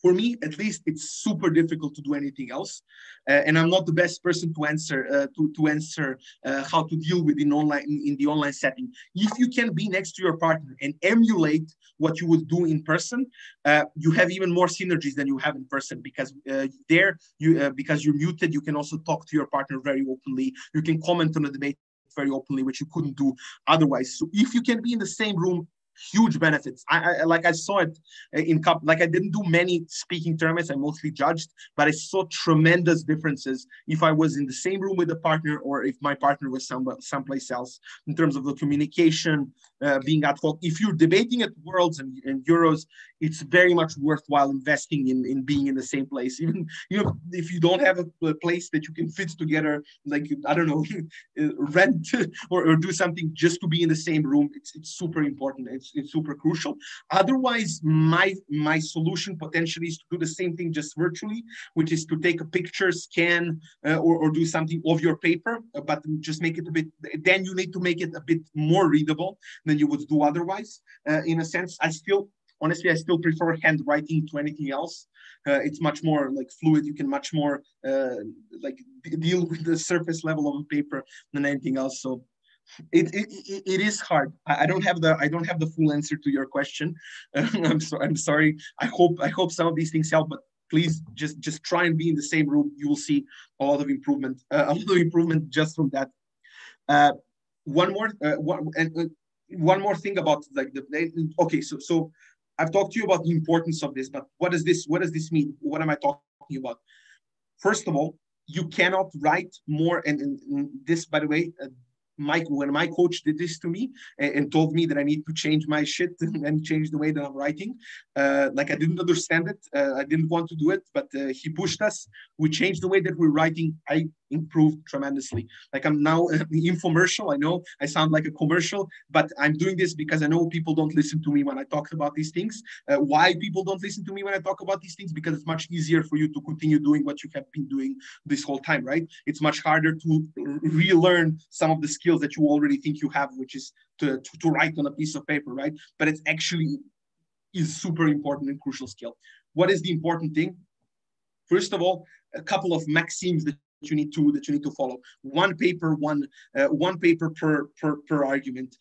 S1: for me at least it's super difficult to do anything else. Uh, and i'm not the best person to answer uh, to, to answer uh, how to deal with in online in, the online setting. If you can be next to your partner and emulate what you would do in person uh, you have even more synergies than you have in person because uh, there you uh, because you're muted you can also talk to your partner very openly. You can comment on the debate very openly, which you couldn't do otherwise. So if you can be in the same room huge benefits. I, I, like I saw it in cup. Like I didn't do many speaking tournaments. I mostly judged, but I saw tremendous differences if I was in the same room with a partner or if my partner was some someplace else in terms of the communication, uh, being at fault. If you're debating at Worlds and, and Euros, it's very much worthwhile investing in in being in the same place. Even you know if you don't have a, a place that you can fit together, like I don't know, rent or, or do something just to be in the same room. It's it's super important. It's it's, super crucial. Otherwise, my my solution potentially is to do the same thing just virtually, which is to take a picture, scan, uh, or, or do something of your paper, uh, but just make it a bit. Then you need to make it a bit more readable than you would do otherwise. Uh, in a sense, I still honestly, I still prefer handwriting to anything else. Uh, it's much more like fluid. You can much more uh, like deal with the surface level of a paper than anything else. So it, it, it is hard. I don't have the I don't have the full answer to your question. I'm so I'm sorry. I hope I hope some of these things help, but please just just try and be in the same room. You will see a lot of improvement. Uh, a lot of improvement just from that. Uh, one more uh, one and one more thing about like the okay. So so I've talked to you about the importance of this, but what does this what does this mean? What am I talking about? First of all, you cannot write more, and, and this, by the way, uh, my when my coach did this to me and, and, told me that I need to change my shit and change the way that I'm writing, uh, like I didn't understand it. Uh, I didn't want to do it, but uh, he pushed us. We changed the way that we're writing. I improved tremendously. Like I'm now an infomercial. I know I sound like a commercial, but I'm doing this because I know people don't listen to me when I talk about these things. Uh, why people don't listen to me when I talk about these things? Because it's much easier for you to continue doing what you have been doing this whole time, right? It's much harder to relearn some of the skills that you already think you have, which is to, to, to write on a piece of paper, right? But it's actually is super important and crucial skill. What is the important thing? First of all, a couple of maxims that you need to that you need to follow. One paper one uh, one paper per per per argument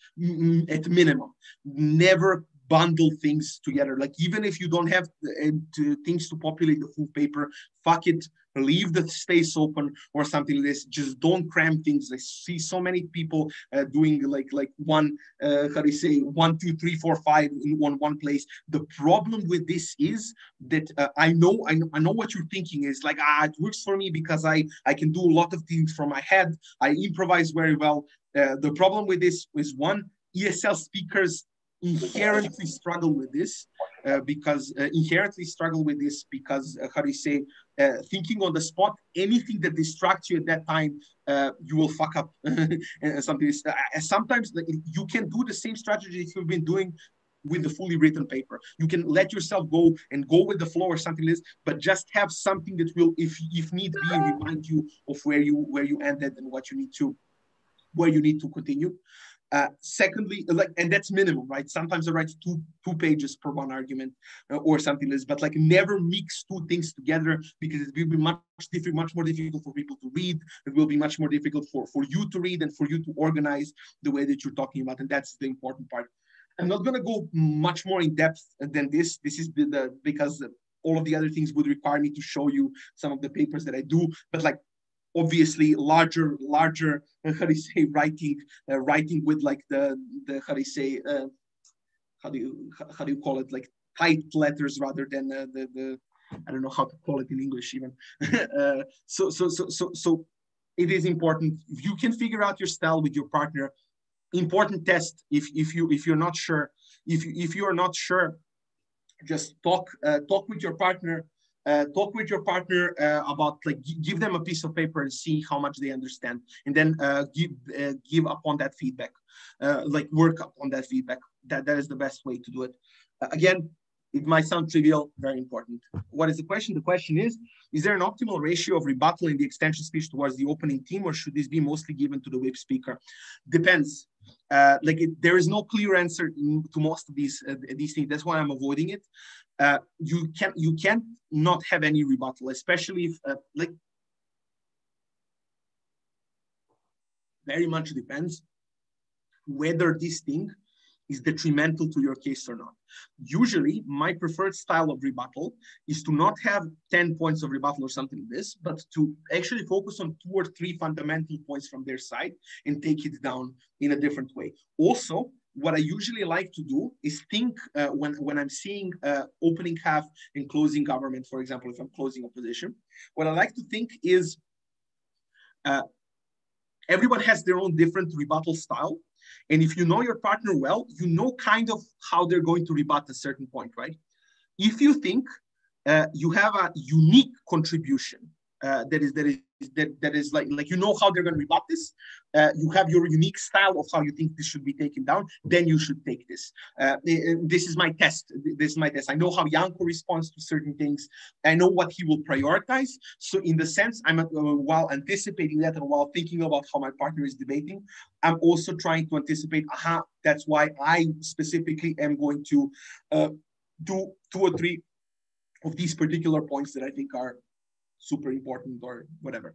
S1: at minimum. Never bundle things together. Like even if you don't have uh, things to populate the full paper fuck it leave the space open or something like this. Just don't cram things. I see so many people uh, doing like like one uh, how do you say one two three four five in one one place. The problem with this is that uh, i know I know i know what you're thinking is like ah it works for me because i i can do a lot of things from my head. I improvise very well. Uh, the problem with this is one esl speakers inherently struggle with this uh, because uh, inherently struggle with this because uh, how do you say uh, thinking on the spot anything that distracts you at that time uh, you will fuck up. And something uh, sometimes you can do the same strategy you've been doing with the fully written paper. You can let yourself go and go with the flow or something like this but just have something that will if if need be remind you of where you where you ended and what you need to where you need to continue uh, secondly, like, and that's minimum, right? Sometimes I write two two pages per one argument uh, or something like this, but like never mix two things together because it will be much different, much more difficult for people to read. It will be much more difficult for for you to read and for you to organize the way that you're talking about, and that's the important part. I'm not going to go much more in depth than this. This is the, the because all of the other things would require me to show you some of the papers that I do, but like obviously larger larger uh, how do you say writing uh, writing with like the the how do you say uh, how do you how do you call it like tight letters rather than uh, the the I don't know how to call it in English even. uh, so so so so so it is important you can figure out your style with your partner. Important test if if you if you're not sure if you, if you are not sure, just talk uh, talk with your partner uh, talk with your partner uh, about like give them a piece of paper and see how much they understand and then uh, give uh, give upon that feedback. Uh, like work up on that feedback. That that is the best way to do it. Uh, again it might sound trivial very important. What is the question? The question is is there an optimal ratio of rebuttal in the extension speech towards the opening team or should this be mostly given to the whip speaker? Depends. Uh, like it, there is no clear answer to most of these these things. That's why i'm avoiding it uh, you can you can't not have any rebuttal, especially if uh, like very much depends whether this thing is detrimental to your case or not. Usually, my preferred style of rebuttal is to not have 10 points of rebuttal or something like this, but to actually focus on two or three fundamental points from their side and take it down in a different way. Also, what I usually like to do is think uh, when, when I'm seeing uh, opening half and closing government, for example, if I'm closing opposition, what I like to think is uh, everyone has their own different rebuttal style. And if you know your partner well, you know kind of how they're going to rebut a certain point, right? If you think uh, you have a unique contribution uh, that is that is that, that is like like you know how they're going to rebut this? Uh, you have your unique style of how you think this should be taken down then you should take this. Uh, this is my test. This is my test. I know how Janko responds to certain things. I know what he will prioritize. So in the sense i'm uh, while anticipating that and while thinking about how my partner is debating i'm also trying to anticipate aha that's why i specifically am going to uh, do two or three of these particular points that i think are super important or whatever.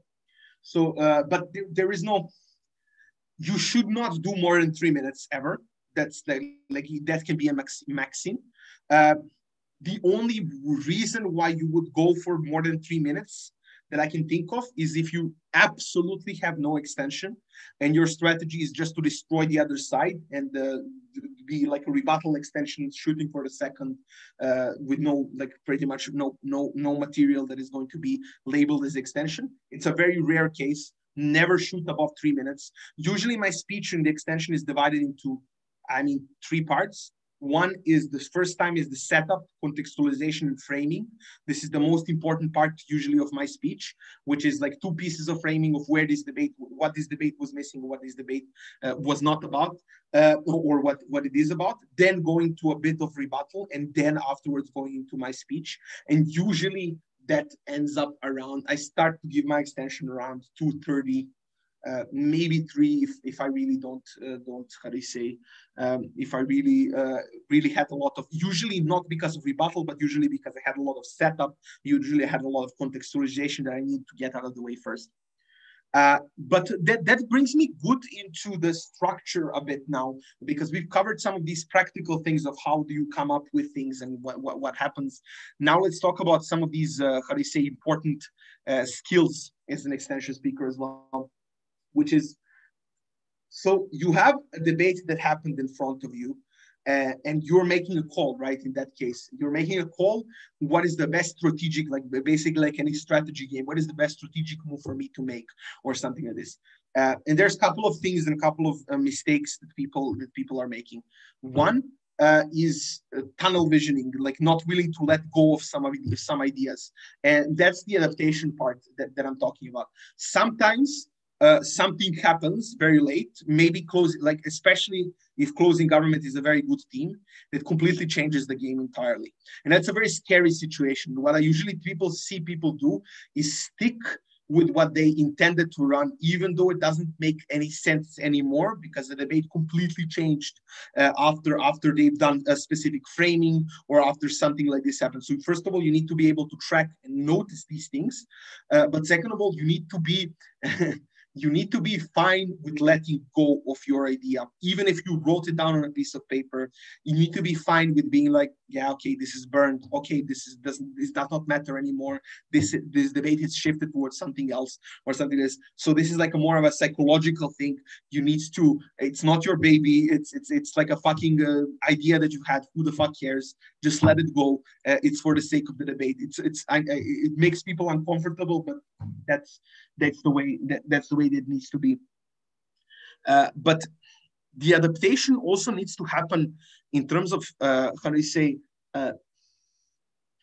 S1: So, uh, but there, there is no, you should not do more than three minutes ever. That's the, like, that can be a max, maxim. Uh, the only reason why you would go for more than three minutes that I can think of is if you absolutely have no extension and your strategy is just to destroy the other side and uh, be like a rebuttal extension shooting for the second uh, with no like pretty much no no no material that is going to be labeled as extension it's a very rare case. Never shoot above three minutes. Usually my speech in the extension is divided into i mean three parts one is the first time is the setup, contextualization, and framing. This is the most important part usually of my speech, which is like two pieces of framing of where this debate, what this debate was missing, what this debate uh, was not about, uh, or what, what it is about. Then going to a bit of rebuttal, and then afterwards going into my speech. And usually that ends up around, I start to give my extension around 230 uh, maybe three if, if I really don't uh, don't how do you say um, if I really uh, really had a lot of usually not because of rebuttal but usually because I had a lot of setup usually I had a lot of contextualization that I need to get out of the way first. Uh, but that, that brings me good into the structure a bit now because we've covered some of these practical things of how do you come up with things and what, what, what happens. Now let's talk about some of these, uh, how do you say, important skills as an extension speaker as well which is so you have a debate that happened in front of you uh, and you're making a call right in that case. You're making a call what is the best strategic like basically like any strategy game? What is the best strategic move for me to make? Or something like this. Uh, and there's a couple of things and a couple of uh, mistakes that people that people are making. One uh, is uh, tunnel visioning, like not willing to let go of some of some ideas, and that's the adaptation part that, that I'm talking about. Sometimes uh, something happens very late, maybe close, like especially if closing government is a very good team, it completely changes the game entirely. And that's a very scary situation. What I usually people see people do is stick with what they intended to run, even though it doesn't make any sense anymore because the debate completely changed uh, after after they've done a specific framing or after something like this happens. So first of all, you need to be able to track and notice these things, uh, but second of all, you need to be you need to be fine with letting go of your idea. Even if you wrote it down on a piece of paper you need to be fine with being like yeah okay this is burned. Okay this is doesn't this does not matter anymore. This this debate has shifted towards something else or something else. So this is like a more of a psychological thing. You need to it's not your baby. It's it's it's like a fucking uh, idea that you had. Who the fuck cares just let it go. Uh, it's for the sake of the debate. It's it's I, I, it makes people uncomfortable but that's that's the way that, that's the way it needs to be. Uh, but the adaptation also needs to happen in terms of uh, how do you say uh,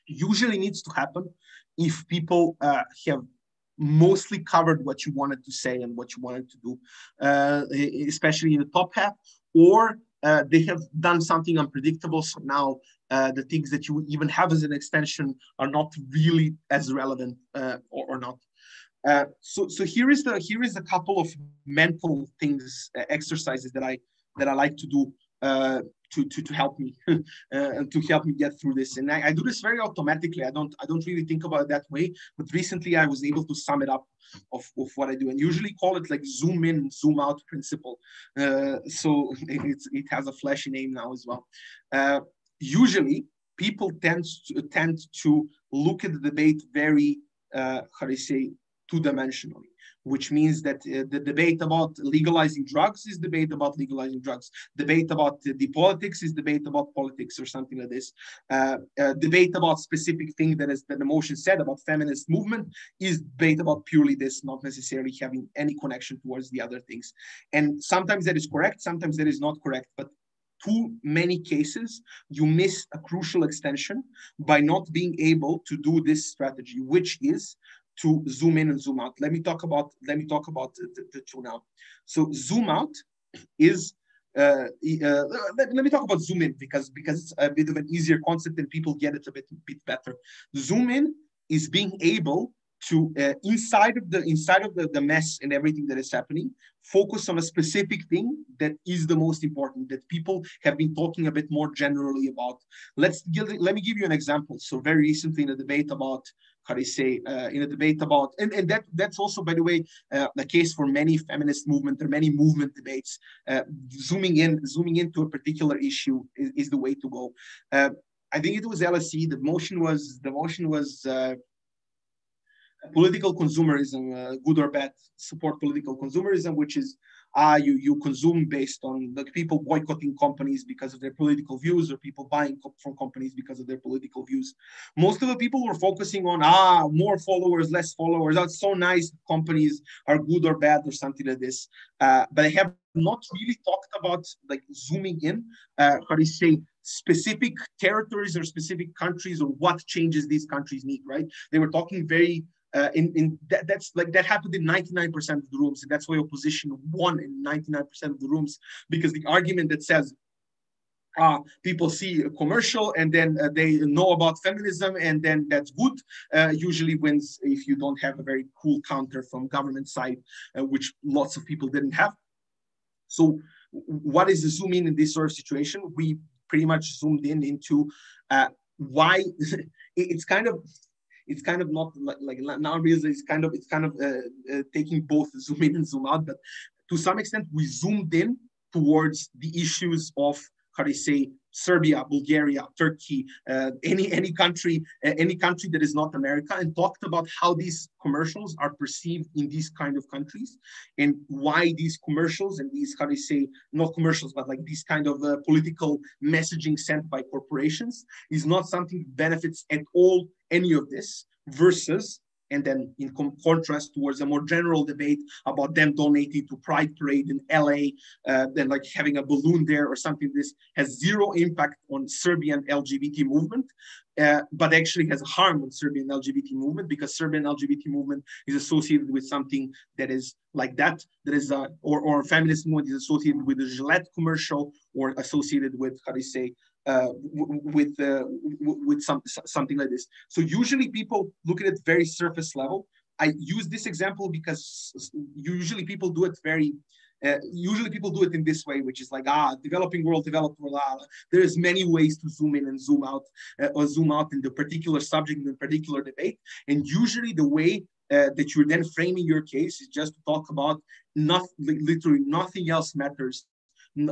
S1: usually needs to happen if people uh, have mostly covered what you wanted to say and what you wanted to do uh, especially in the top half or uh, they have done something unpredictable. So now uh, the things that you even have as an extension are not really as relevant or, or not uh, so, so here is the here is a couple of mental things uh, exercises that I that I like to do uh, to, to to help me uh, to help me get through this. And I, I, do this very automatically. I don't I don't really think about it that way. But recently I was able to sum it up of, of what I do, and usually call it like zoom in, zoom out principle. Uh, so it's it has a flashy name now as well. Usually people tend to, tend to look at the debate very uh, how do you say two-dimensionally, which means that uh, the debate about legalizing drugs is debate about legalizing drugs. Debate about the, the politics is debate about politics or something like this. Uh, uh, debate about specific thing that is that the motion said about feminist movement is debate about purely this, not necessarily having any connection towards the other things. And sometimes that is correct, sometimes that is not correct, but too many cases, you miss a crucial extension by not being able to do this strategy, which is to zoom in and zoom out. Let me talk about let me talk about the, the two now. So zoom out is uh, uh, let, let, me talk about zoom in because because it's a bit of an easier concept and people get it a bit bit better. Zoom in is being able to uh, inside of the inside of the, the mess and everything that is happening focus on a specific thing that is the most important that people have been talking a bit more generally about. Let's give, let me give you an example. So very recently in a debate about how do you say uh, in a debate about and, and that that's also by the way uh, the case for many feminist movement or many movement debates. Uh, zooming in zooming into a particular issue is, is the way to go. Uh, i think it was lse the motion was the motion was uh, political consumerism, uh, good or bad, support political consumerism, which is ah, you you consume based on the people boycotting companies because of their political views, or people buying co- from companies because of their political views. Most of the people were focusing on ah, more followers, less followers. That's so nice. Companies are good or bad, or something like this. Uh, but I have not really talked about like zooming in. Uh, how do you say? specific territories or specific countries or what changes these countries need right they were talking very uh, in, in that, that's like that happened in 99% of the rooms and that's why opposition won in 99% of the rooms because the argument that says uh, people see a commercial and then uh, they know about feminism and then that's good uh, usually wins if you don't have a very cool counter from government side uh, which lots of people didn't have. So what is the zoom in in this sort of situation? We pretty much zoomed in into uh, why it's kind of it's kind of not like, like nowadays it's kind of it's kind of uh, uh, taking both zoom in and zoom out but to some extent we zoomed in towards the issues of how do you say Serbia, Bulgaria, Turkey, uh, any any country, uh, any country that is not America, and talked about how these commercials are perceived in these kind of countries, and why these commercials and these how do you say not commercials, but like these kind of uh, political messaging sent by corporations is not something that benefits at all any of this versus and then in contrast towards a more general debate about them donating to Pride Parade in LA, uh, then like having a balloon there or something. This has zero impact on Serbian LGBT movement, uh, but actually has harm on Serbian LGBT movement because Serbian LGBT movement is associated with something that is like that, that is, a, or, or feminist movement is associated with a Gillette commercial or associated with, how do you say, uh, with uh, with some something like this. So usually people look at it very surface level. I use this example because usually people do it very. Uh, usually people do it in this way, which is like ah, developing world, developed world. Ah, there's many ways to zoom in and zoom out, uh, or zoom out in the particular subject in the particular debate. And usually the way uh, that you're then framing your case is just to talk about nothing, literally nothing else matters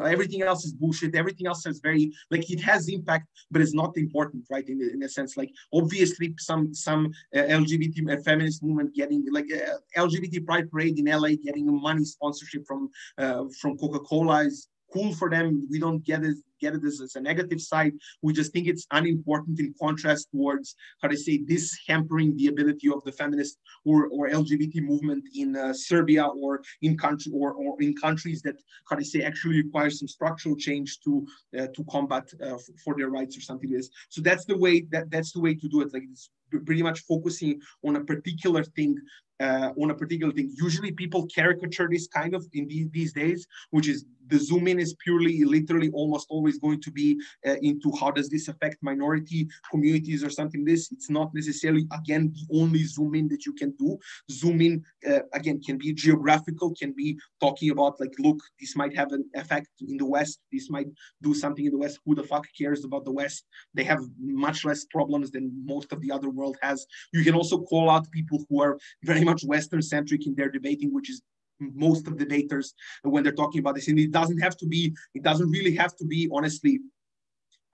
S1: everything else is bullshit. Everything else is very like it has impact but it's not important right in, in a sense like obviously some some uh, lgbt uh, feminist movement getting like uh, lgbt pride parade in la getting money sponsorship from uh, from coca-cola is cool for them. We don't get it get it as, as, a negative side. We just think it's unimportant in contrast towards how to say this hampering the ability of the feminist or, or LGBT movement in uh, Serbia or in country or, or in countries that how to say actually require some structural change to uh, to combat uh, for their rights or something like this. So that's the way that that's the way to do it. Like it's pretty much focusing on a particular thing uh, on a particular thing. Usually people caricature this kind of in these, these days, which is the zoom in is purely, literally almost always going to be uh, into how does this affect minority communities or something this. It's not necessarily, again, the only zoom in that you can do. Zoom in, uh, again, can be geographical, can be talking about like, look, this might have an effect in the West. This might do something in the West. Who the fuck cares about the West? They have much less problems than most of the other world has. You can also call out people who are very much Western centric in their debating, which is most of debaters when they're talking about this. And it doesn't have to be, it doesn't really have to be, honestly,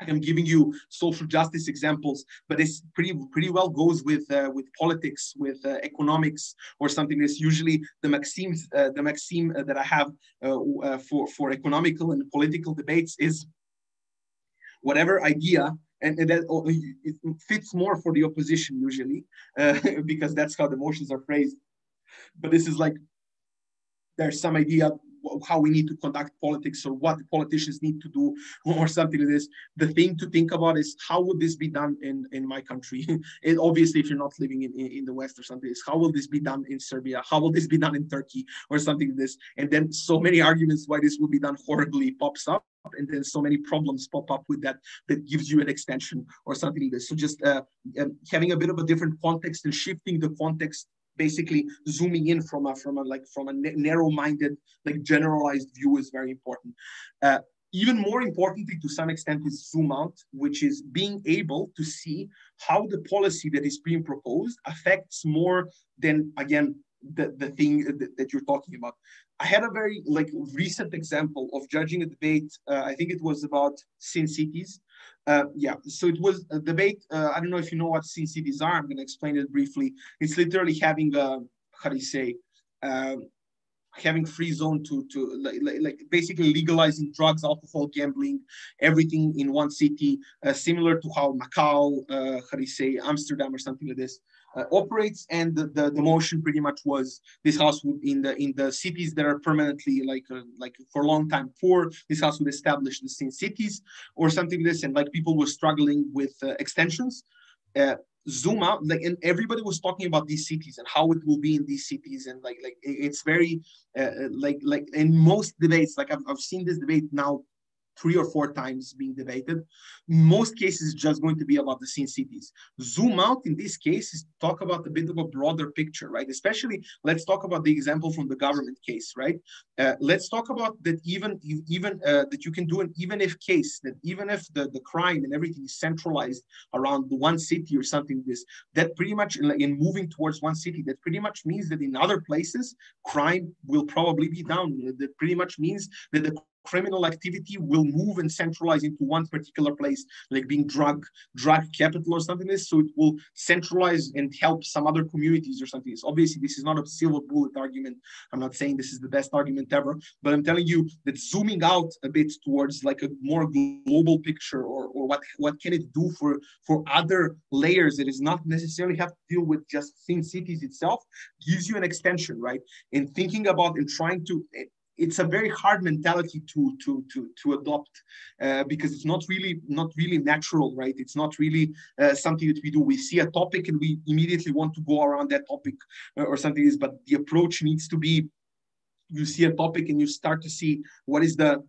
S1: I'm giving you social justice examples, but this pretty pretty well goes with uh, with politics, with uh, economics, or something that's usually the maxims uh, the maxim that I have uh, uh, for for economical and political debates is whatever idea and, and that oh, it fits more for the opposition usually uh, because that's how the motions are phrased but this is like there's some idea how we need to conduct politics or what politicians need to do or something like this. The thing to think about is how would this be done in in my country? And obviously if you're not living in, in the west or something is how will this be done in serbia? How will this be done in turkey or something like this? And then so many arguments why this will be done horribly pops up and then so many problems pop up with that that gives you an extension or something like this. So just uh, um, having a bit of a different context and shifting the context basically zooming in from a from a like from a narrow-minded like generalized view is very important. Uh, even more importantly to some extent is zoom out which is being able to see how the policy that is being proposed affects more than again the, the thing that, that, you're talking about. I had a very like recent example of judging a debate. Uh, I think it was about sin cities. Uh, yeah, so it was a debate. Uh, I don't know if you know what sin cities are. I'm going to explain it briefly. It's literally having a how do you say um, having free zone to to like, like, basically legalizing drugs, alcohol, gambling, everything in one city, uh, similar to how Macau, uh, how do you say, Amsterdam or something like this uh, operates. And the, the, the motion pretty much was this house would in the in the cities that are permanently like uh, like for a long time poor, this house would establish the sin cities or something like this. And like people were struggling with uh, extensions. Uh, zoom out like and everybody was talking about these cities and how it will be in these cities and like like it's very uh, uh, like like in most debates like I've, I've seen this debate now three or four times being debated. Most cases, just going to be about the sin cities. Zoom out in this case is talk about a bit of a broader picture, right? Especially, let's talk about the example from the government case, right? Uh, let's talk about that even even uh, that you can do an even if case that even if the, the crime and everything is centralized around the one city or something like this that pretty much in, in moving towards one city that pretty much means that in other places crime will probably be down that pretty much means that the criminal activity will move and centralize into one particular place, like being drug drug capital or something like this. So it will centralize and help some other communities or something. So obviously, this is not a silver bullet argument. I'm not saying this is the best argument ever, but I'm telling you that zooming out a bit towards like a more global picture or, or what, what can it do for, for other layers that is not necessarily have to deal with just Sin Cities itself gives you an extension, right? And thinking about and trying to it's a very hard mentality to to to to adopt uh, because it's not really not really natural right? It's not really uh, something that we do. We see a topic and we immediately want to go around that topic uh, or something is but the approach needs to be you see a topic and you start to see what is the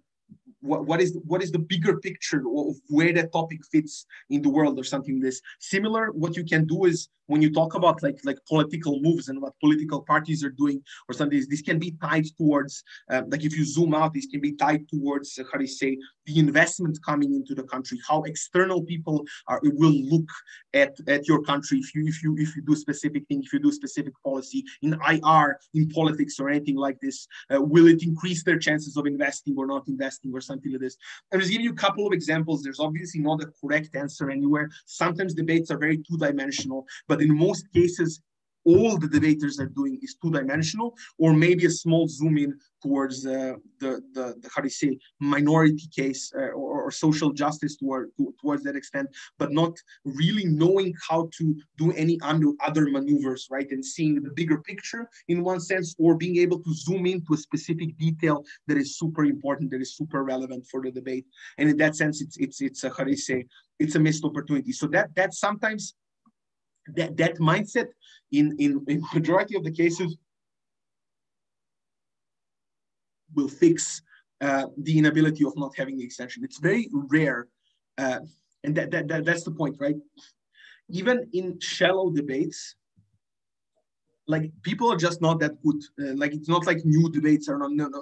S1: what, what is what is the bigger picture of where that topic fits in the world or something this? Similar what you can do is when you talk about like like political moves and what political parties are doing or something this can be tied towards uh, like if you zoom out this can be tied towards uh, how do you say the investment coming into the country how external people are will look at at your country if you if you if you do specific thing if you do specific policy in ir in politics or anything like this uh, will it increase their chances of investing or not investing or something like this? I'm just giving you a couple of examples. There's obviously not a correct answer anywhere. Sometimes debates are very two-dimensional but but in most cases, all the debaters are doing is two-dimensional, or maybe a small zoom in towards uh, the, the, the how do you say minority case uh, or, or, social justice toward, to, towards that extent, but not really knowing how to do any other maneuvers, right? And seeing the bigger picture in one sense, or being able to zoom into a specific detail that is super important, that is super relevant for the debate. And in that sense, it's it's it's a how do you say it's a missed opportunity. So that that sometimes that, that mindset in, in, in majority of the cases will fix uh, the inability of not having the extension. It's very rare. Uh, and that, that, that, that's the point, right? Even in shallow debates, like people are just not that good. Uh, like it's not like new debates are not, no, no,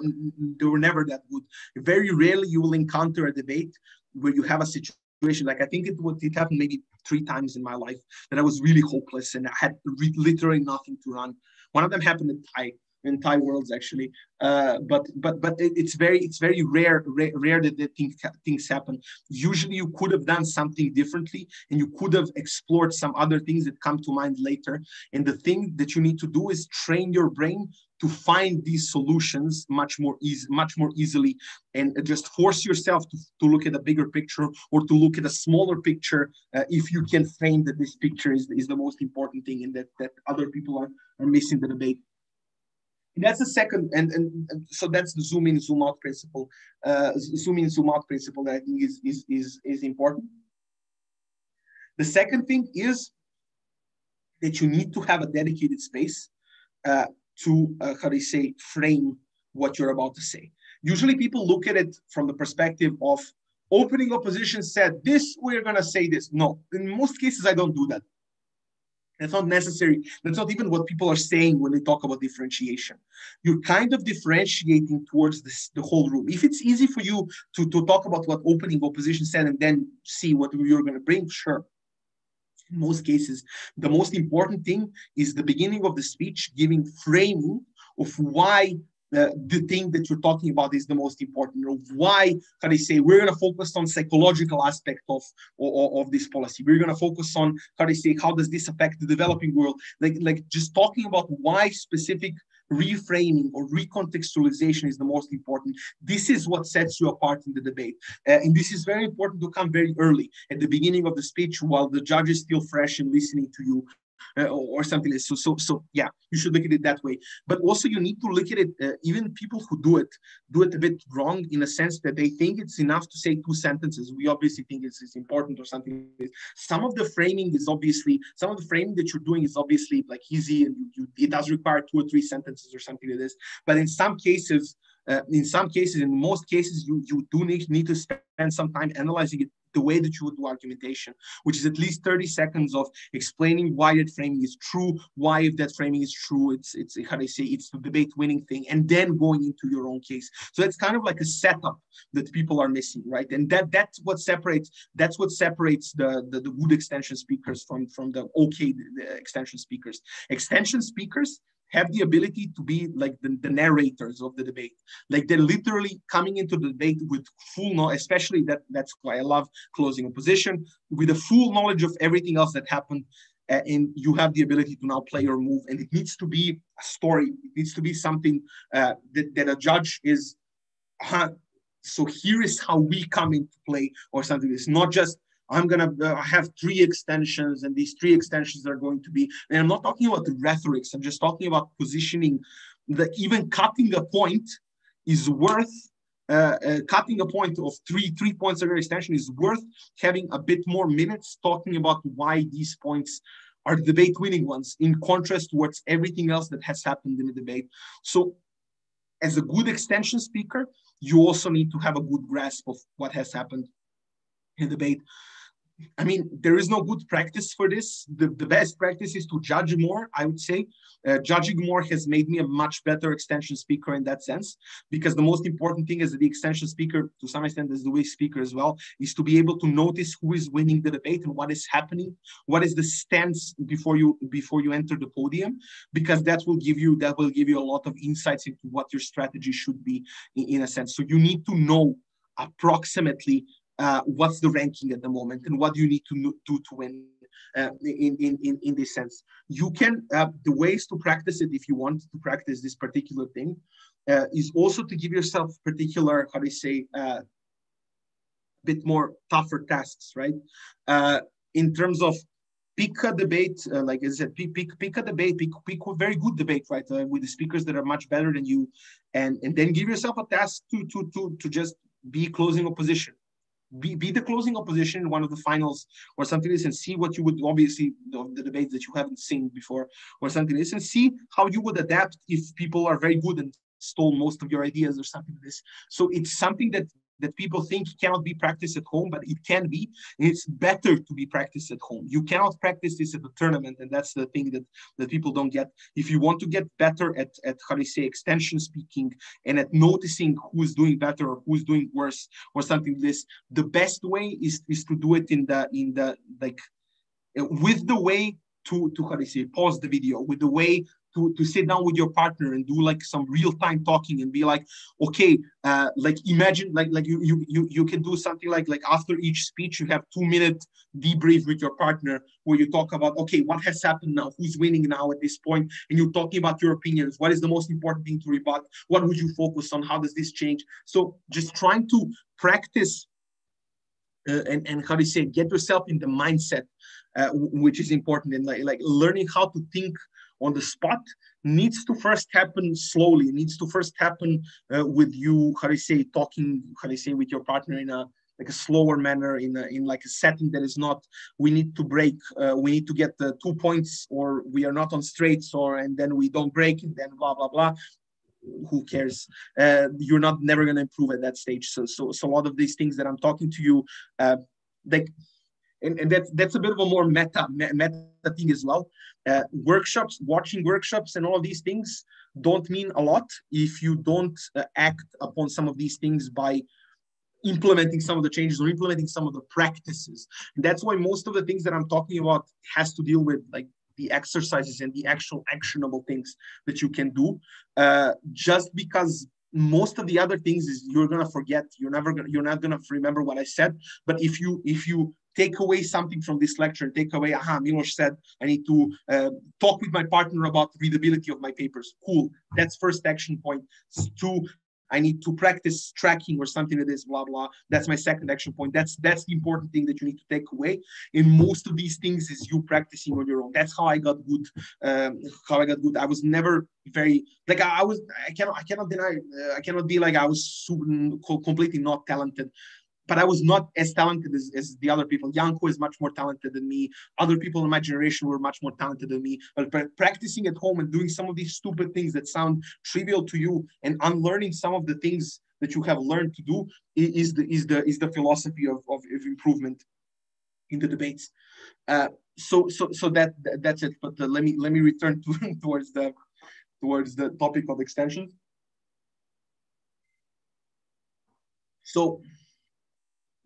S1: they were never that good. Very rarely you will encounter a debate where you have a situation. Like I think it would it happened maybe three times in my life that I was really hopeless and I had re- literally nothing to run. One of them happened in Thai in Thai worlds actually. Uh, but but but it, it's very it's very rare rare, rare that, that things things happen. Usually you could have done something differently and you could have explored some other things that come to mind later. And the thing that you need to do is train your brain to find these solutions much more easy much more easily and just force yourself to, to look at a bigger picture or to look at a smaller picture uh, if you can frame that this picture is, is the most important thing and that, that other people are, are missing the debate that's the second, and, and, and, so that's the zoom in, zoom out principle. Uh, zoom in, zoom out principle that I think is, is, is, is important. The second thing is that you need to have a dedicated space uh, to, uh, how do you say, frame what you're about to say. Usually people look at it from the perspective of opening opposition said this, we're going to say this. No, in most cases, I don't do that. That's not necessary. That's not even what people are saying when they talk about differentiation. You're kind of differentiating towards this, the whole room. If it's easy for you to, to talk about what opening opposition said and then see what you're going to bring, sure. Most cases, the most important thing is the beginning of the speech, giving framing of why the, thing that you're talking about is the most important. Of why can I say we're going to focus on psychological aspect of, of, of this policy. We're going to focus on how I say how does this affect the developing world. Like like just talking about why specific reframing or recontextualization is the most important. This is what sets you apart in the debate. Uh, and this is very important to come very early at the beginning of the speech while the judge is still fresh and listening to you uh, or something like so so so yeah you should look at it that way. But also you need to look at it uh, even people who do it do it a bit wrong in a sense that they think it's enough to say two sentences. We obviously think it's, it's important or something some of the framing is obviously some of the framing that you're doing is obviously like easy and you, you, it does require two or three sentences or something like this. But in some cases uh, in some cases, in most cases, you, you do need, need to spend some time analyzing it the way that you would do argumentation, which is at least 30 seconds of explaining why that framing is true, why if that framing is true, it's it's how do I say it's the debate winning thing, and then going into your own case. So it's kind of like a setup that people are missing, right? And that that's what separates that's what separates the the, the good extension speakers from from the okay the extension speakers. Extension speakers have the ability to be like the, the, narrators of the debate. Like they're literally coming into the debate with full knowledge, especially that that's why I love closing opposition, with a full knowledge of everything else that happened. Uh, and you have the ability to now play your move. And it needs to be a story. It needs to be something uh, that, that a judge is, huh, so here is how we come into play or something. It's not just I'm going to uh, have three extensions, and these three extensions are going to be. And I'm not talking about the rhetorics. I'm just talking about positioning. That even cutting a point is worth uh, uh, cutting a point of three three points of your extension is worth having a bit more minutes talking about why these points are the debate winning ones in contrast towards everything else that has happened in the debate. So as a good extension speaker, you also need to have a good grasp of what has happened in the debate. I mean, there is no good practice for this. The, the best practice is to judge more, I would say. Uh, judging more has made me a much better extension speaker in that sense, because the most important thing as the extension speaker, to some extent is the way speaker as well, is to be able to notice who is winning the debate and what is happening, what is the stance before you before you enter the podium, because that will give you that will give you a lot of insights into what your strategy should be in, in a sense. So you need to know approximately what's the ranking at the moment and what do you need to do to win uh, in, in, in, in this sense. You can, uh, the ways to practice it if you want to practice this particular thing uh, is also to give yourself particular, how do you say, uh, bit more tougher tasks, right? Uh, in terms of pick a debate, uh, like I said, pick, pick, pick a debate, pick, pick a very good debate, right? Uh, with the speakers that are much better than you, and, and then give yourself a task to, to, to, to just be closing opposition be, be the closing opposition in one of the finals or something like this and see what you would obviously the, the debates that you haven't seen before or something like this and see how you would adapt if people are very good and stole most of your ideas or something like this. So it's something that that people think cannot be practiced at home, but it can be. It's better to be practiced at home. You cannot practice this at the tournament, and that's the thing that, that people don't get. If you want to get better at, at how do you say extension speaking and at noticing who's doing better or who's doing worse or something like this, the best way is, is to do it in the in the like uh, with the way to to how do you say pause the video with the way to, to sit down with your partner and do like some real time talking and be like okay uh, like imagine like like you, you you you can do something like like after each speech you have two minute debrief with your partner where you talk about okay what has happened now? Who's winning now at this point? And you're talking about your opinions. What is the most important thing to rebut? What would you focus on? How does this change? So just trying to practice uh, and, and how do you say get yourself in the mindset uh, which is important and like, like learning how to think on the spot needs to first happen slowly needs to first happen uh, with you how do you say talking how do you say with your partner in a like a slower manner in a, in like a setting that is not we need to break uh, we need to get the two points or we are not on straights or and then we don't break and then blah blah blah. Who cares? Uh, you're not never going to improve at that stage. So so so a lot of these things that i'm talking to you uh, like and, and that's that's a bit of a more meta meta thing as well. Uh, workshops, watching workshops, and all of these things don't mean a lot if you don't uh, act upon some of these things by implementing some of the changes or implementing some of the practices. And that's why most of the things that I'm talking about has to deal with like the exercises and the actual actionable things that you can do. Uh, just because most of the other things is you're gonna forget. You're never gonna you're not gonna remember what I said. But if you if you take away something from this lecture, and take away, aha, Milos said I need to uh, talk with my partner about readability of my papers. Cool. That's first action point. Two, I need to practice tracking or something like this, blah, blah. That's my second action point. That's that's the important thing that you need to take away. And most of these things is you practicing on your own. That's how I got good. Um, how I got good. I was never very like I, I was. I cannot. I cannot deny. Uh, I cannot be like I was super, completely not talented but I was not as talented as, as the other people. Janko is much more talented than me. Other people in my generation were much more talented than me. But practicing at home and doing some of these stupid things that sound trivial to you and unlearning some of the things that you have learned to do is the is the is the philosophy of, of, of improvement in the debates. Uh, so so so that that's it. But uh, let me let me return to, towards the towards the topic of extensions. So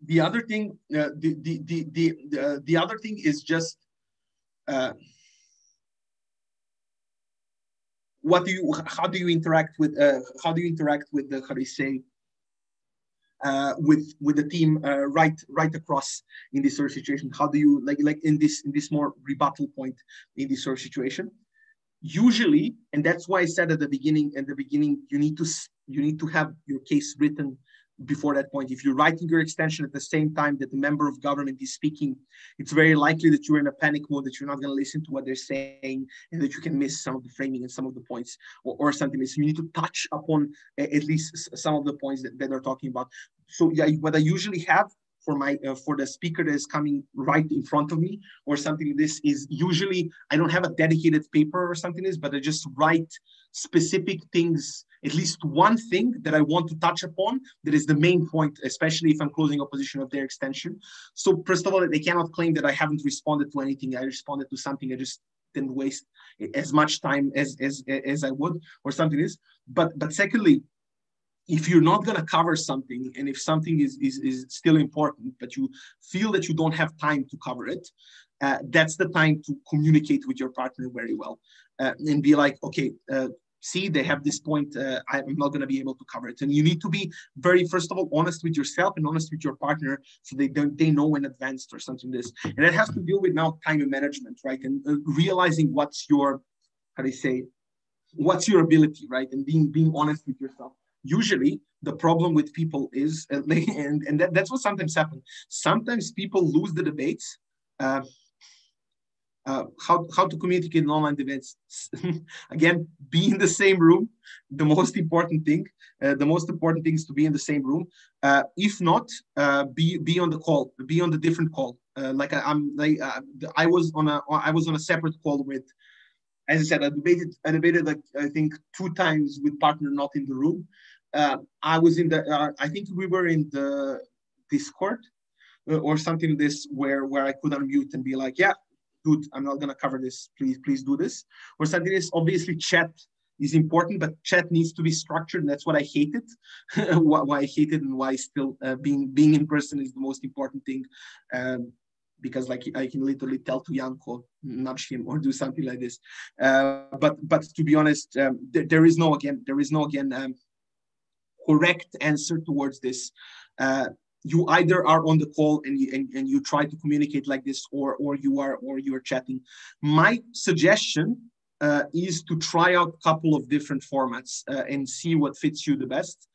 S1: the other thing, uh, the, the, the, the, uh, the other thing is just uh, what do you, how do you interact with, uh, how do you interact with the, how do you say, uh, with with the team uh, right right across in this sort of situation? How do you like like in this in this more rebuttal point in this sort of situation? Usually, and that's why I said at the beginning. At the beginning, you need to you need to have your case written before that point. If you're writing your extension at the same time that the member of government is speaking, it's very likely that you're in a panic mode, that you're not going to listen to what they're saying, and that you can miss some of the framing and some of the points or, or something. So you need to touch upon at least some of the points that, that they're talking about. So yeah, what I usually have for my uh, for the speaker that is coming right in front of me or something this is usually I don't have a dedicated paper or something like this, but I just write specific things at least one thing that I want to touch upon that is the main point, especially if I'm closing opposition of their extension. So first of all, they cannot claim that I haven't responded to anything. I responded to something. I just didn't waste as much time as as as I would or something is. But but secondly, if you're not going to cover something and if something is, is, is still important but you feel that you don't have time to cover it uh, that's the time to communicate with your partner very well uh, and be like okay uh, see they have this point uh, i'm not going to be able to cover it. And you need to be very first of all honest with yourself and honest with your partner so they don't they know in advance or something this. And it has to deal with now time management right? And uh, realizing what's your how do you say what's your ability right? And being being honest with yourself usually the problem with people is and, and that, that's what sometimes happens sometimes people lose the debates uh, uh, how, how to communicate in online events. Again, be in the same room, the most important thing. Uh, the most important thing is to be in the same room. Uh, if not, uh, be be on the call, be on the different call. Uh, like I, am like uh, I was on a I was on a separate call with, as I said, I debated I debated like I think two times with partner not in the room. I was in the I think we were in the Discord or something this where where I could unmute and be like, yeah, dude, I'm not gonna cover this. Please, please do this. Or something is obviously chat is important, but chat needs to be structured. That's what I hated, why I hated and why still uh, being being in person is the most important thing. Um, because like I can literally tell to Janko, nudge him or do something like this. Uh, but but to be honest, um, there, there is no again, there is no again um, correct answer towards this. Uh, you either are on the call and you, and, and you try to communicate like this or or you are or you're chatting my suggestion uh, is to try out a couple of different formats uh, and see what fits you the best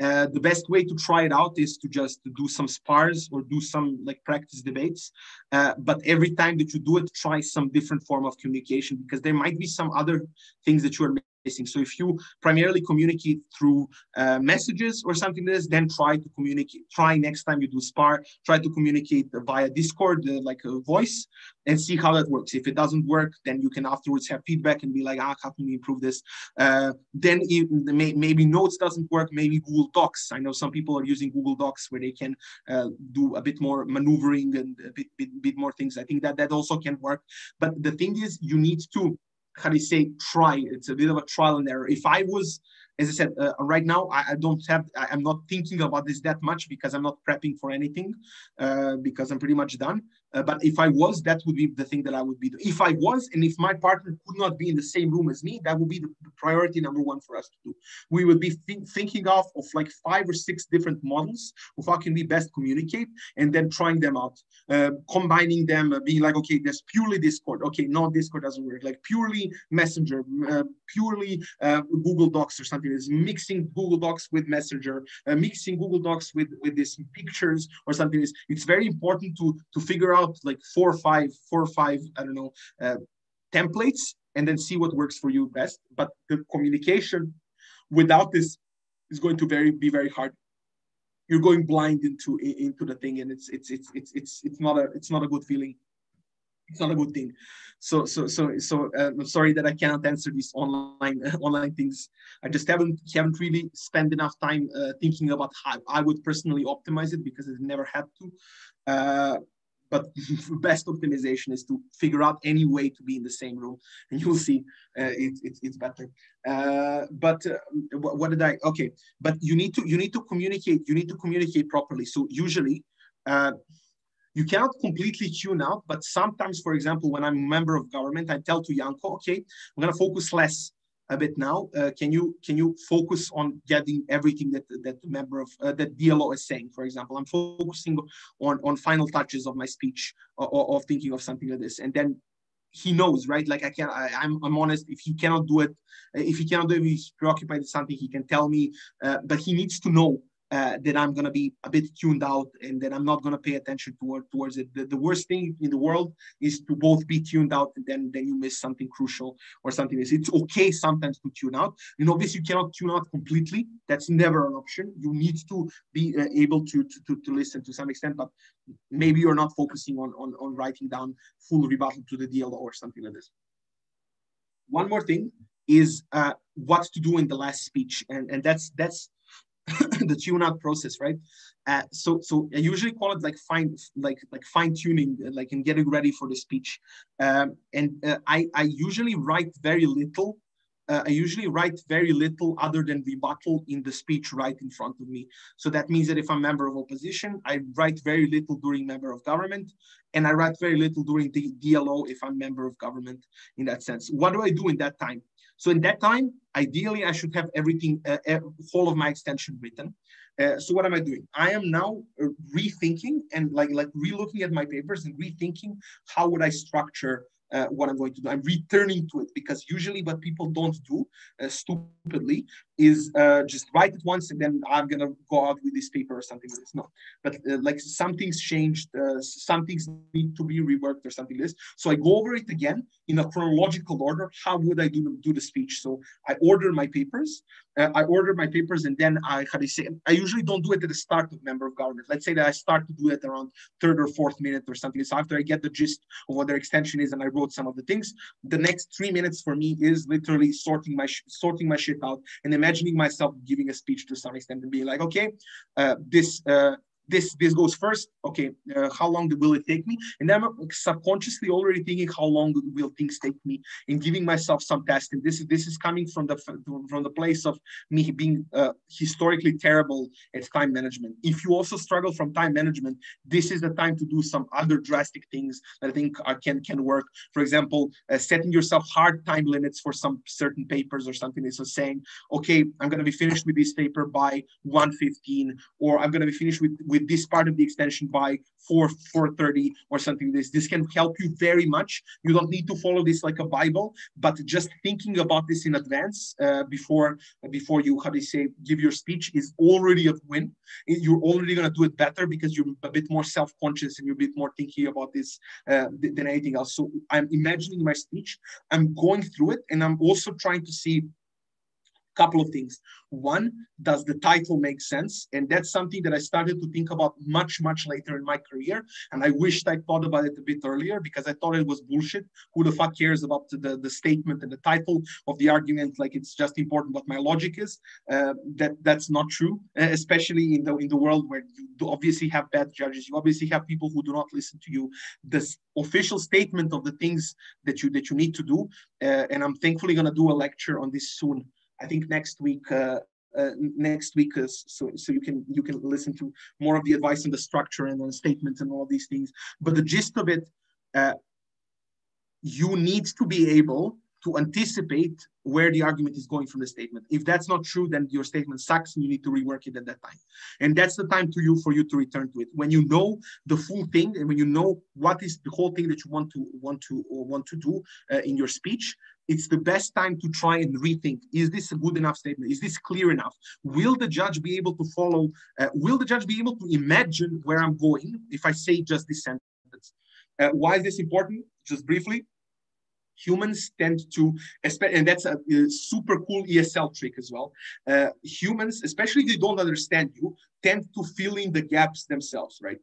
S1: uh, the best way to try it out is to just do some spars or do some like practice debates. Uh, but every time that you do it, try some different form of communication because there might be some other things that you are so if you primarily communicate through uh, messages or something like this, then try to communicate. Try next time you do Spar, try to communicate via Discord, uh, like a voice, and see how that works. If it doesn't work, then you can afterwards have feedback and be like, ah, how can we improve this? Uh, then may, maybe Notes doesn't work, maybe Google Docs. I know some people are using Google Docs where they can uh, do a bit more maneuvering and a bit, bit, bit more things. I think that that also can work. But the thing is, you need to how do you say try it's a bit of a trial and error if i was as I said, uh, right now I, I, don't have, I, am not thinking about this that much because I'm not prepping for anything uh, because I'm pretty much done. Uh, but if I was, that would be the thing that I would be. doing. If I was, and if my partner could not be in the same room as me, that would be the, priority number one for us to do. We would be th thinking of of like five or six different models of how can we best communicate, and then trying them out, uh, combining them, uh, being like, okay, there's purely Discord. Okay, no, Discord doesn't work. Like purely Messenger, uh, purely uh, Google Docs or something. Is mixing Google Docs with Messenger, uh, mixing Google Docs with with these pictures or something. Is it's very important to to figure out out like four or five, four or five, I don't know, uh, templates and then see what works for you best. But the communication without this is going to very be very hard. You're going blind into into the thing, and it's it's it's it's it's it's not a it's not a good feeling. It's not a good thing. So so so so uh, I'm sorry that I cannot answer these online uh, online things. I just haven't haven't really spent enough time uh, thinking about how I would personally optimize it because I've never had to. But best optimization is to figure out any way to be in the same room and you'll see uh, it, it, it's better. Uh, but uh, what, what, did i okay but you need to you need to communicate you need to communicate properly. So usually uh, you cannot completely tune out but sometimes for example when i'm a member of government i tell to Janko okay i'm going to focus less a bit now. Uh, can you can you focus on getting everything that that member of uh, that DLO is saying? For example, I'm focusing on on final touches of my speech or, or, of thinking of something like this, and then he knows, right? Like I can, I, am I'm, I'm honest. If he cannot do it, if he cannot do it, he's preoccupied with something. He can tell me, uh, but he needs to know uh, that I'm going to be a bit tuned out and that I'm not going to pay attention toward, towards it. The, the, worst thing in the world is to both be tuned out and then, then you miss something crucial or something. It's okay sometimes to tune out. And obviously, you cannot tune out completely. That's never an option. You need to be uh, able to, to, to, to, listen to some extent, but maybe you're not focusing on, on, on writing down full rebuttal to the deal or something like this. One more thing is uh, what to do in the last speech. And, and that's, that's the tune out process, right? Uh, so so I usually call it like fine like like fine tuning, uh, like and getting ready for the speech. Um, and uh, I I usually write very little. Uh, I usually write very little other than rebuttal in the speech right in front of me. So that means that if I'm member of opposition, I write very little during member of government, and I write very little during the DLO if I'm member of government in that sense. What do I do in that time? So in that time, ideally, I should have everything, uh, whole of my extension written. Uh, so what am I doing? I am now uh, rethinking and like like relooking at my papers and rethinking how would I structure uh, what I'm going to do. I'm returning to it because usually what people don't do uh, stupidly is uh, just write it once and then I'm gonna go out with this paper or something like this. No, but uh, like something's changed, uh, some things need to be reworked or something like this. So I go over it again in a chronological order. How would I do do the speech? So I order my papers. Uh, I order my papers and then I how do you say? I usually don't do it at the start of member of government. Let's say that I start to do it around third or fourth minute or something. So after I get the gist of what their extension is and I wrote some of the things, the next three minutes for me is literally sorting my sorting my shit out and imagining myself giving a speech to some extent and being like, okay, uh, this uh, this this goes first. Okay uh, how long will it take me? And i'm subconsciously already thinking how long will things take me in giving myself some testing this is this is coming from the from the place of me being uh, historically terrible at time management. If you also struggle from time management this is the time to do some other drastic things that i think are, can can work. For example uh, setting yourself hard time limits for some certain papers or something. So saying okay i'm going to be finished with this paper by 115 or i'm going to be finished with, with with this part of the extension by 4 430 or something like this. This can help you very much. You don't need to follow this like a bible but just thinking about this in advance uh, before before you how do you say give your speech is already a win. You're already going to do it better because you're a bit more self-conscious and you're a bit more thinking about this uh, than anything else. So i'm imagining my speech. I'm going through it and i'm also trying to see couple of things. One, does the title make sense? And that's something that I started to think about much, much later in my career. And I wished I thought about it a bit earlier because I thought it was bullshit. Who the fuck cares about the, the statement and the title of the argument? Like it's just important what my logic is. Uh, that that's not true, especially in the in the world where you obviously have bad judges. You obviously have people who do not listen to you. The official statement of the things that you that you need to do. Uh, and I'm thankfully going to do a lecture on this soon I think next week. Uh, uh, next week, so so you can you can listen to more of the advice on the structure and the statements and all these things. But the gist of it, uh, you need to be able to anticipate where the argument is going from the statement. If that's not true, then your statement sucks and you need to rework it at that time. And that's the time to you for you to return to it. When you know the full thing and when you know what is the whole thing that you want to want to or want to do uh, in your speech, it's the best time to try and rethink is this a good enough statement is this clear enough will the judge be able to follow uh, will the judge be able to imagine where i'm going if i say just this sentence uh, why is this important just briefly humans tend to, and that's a, a super cool ESL trick as well. Uh, humans, especially if they don't understand you, tend to fill in the gaps themselves, right?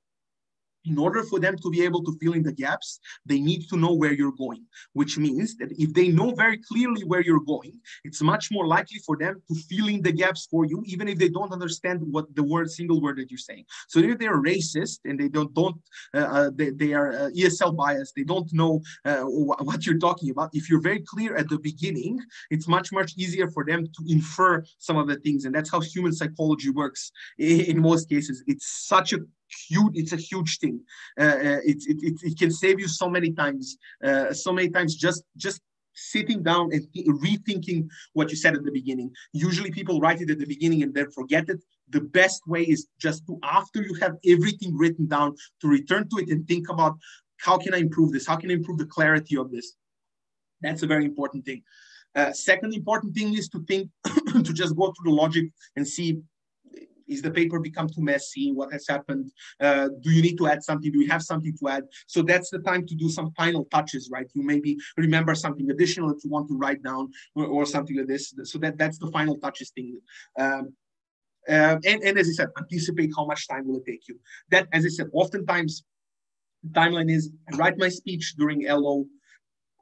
S1: In order for them to be able to fill in the gaps, they need to know where you're going, which means that if they know very clearly where you're going, it's much more likely for them to fill in the gaps for you, even if they don't understand what the word, single word that you're saying. So if they're racist and they don't, don't uh, uh they, they are uh, ESL biased, they don't know uh, what you're talking about. If you're very clear at the beginning, it's much, much easier for them to infer some of the things. And that's how human psychology works in, in most cases. It's such a huge it's a huge thing. Uh, uh, it, it, it, it, can save you so many times uh, so many times just just sitting down and th- rethinking what you said at the beginning. Usually people write it at the beginning and then forget it. The best way is just to after you have everything written down to return to it and think about how can i improve this? How can i improve the clarity of this? That's a very important thing. Uh, second important thing is to think to just go through the logic and see is the paper become too messy? What has happened? Uh, do you need to add something? Do you have something to add? So that's the time to do some final touches, right? You maybe remember something additional that you want to write down or, or something like this. So that that's the final touches thing. Um, uh, and, and as I said, anticipate how much time will it take you. That, as I said, oftentimes timeline is I write my speech during LO,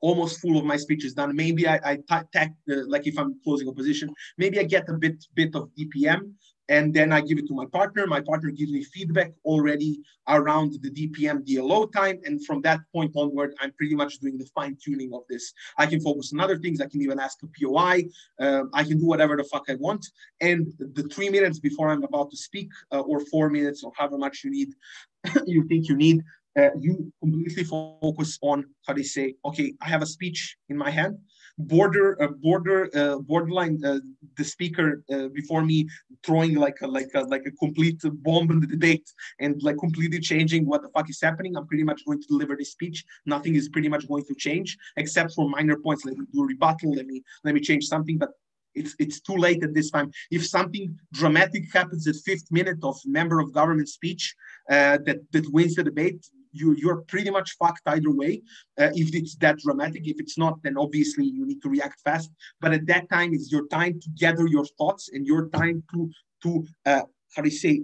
S1: almost full of my speech is done. Maybe I, I tack, uh, like if I'm closing opposition, maybe I get a bit bit of DPM, and then I give it to my partner. My partner gives me feedback already around the DPM DLO time. And from that point onward, I'm pretty much doing the fine tuning of this. I can focus on other things. I can even ask a POI. Uh, I can do whatever the fuck I want. And the three minutes before I'm about to speak, uh, or four minutes, or however much you need, you think you need, uh, you completely focus on how they say, okay, I have a speech in my hand border uh, border uh, borderline uh, the speaker uh, before me throwing like a like a like a complete bomb in the debate and like completely changing what the fuck is happening. I'm pretty much going to deliver this speech. Nothing is pretty much going to change except for minor points. Let me do a rebuttal. Let me let me change something but it's it's too late at this time. If something dramatic happens at fifth minute of member of government speech uh, that that wins the debate, you you're pretty much fucked either way. Uh, if it's that dramatic, if it's not, then obviously you need to react fast. But at that time, it's your time to gather your thoughts and your time to to uh, how do you say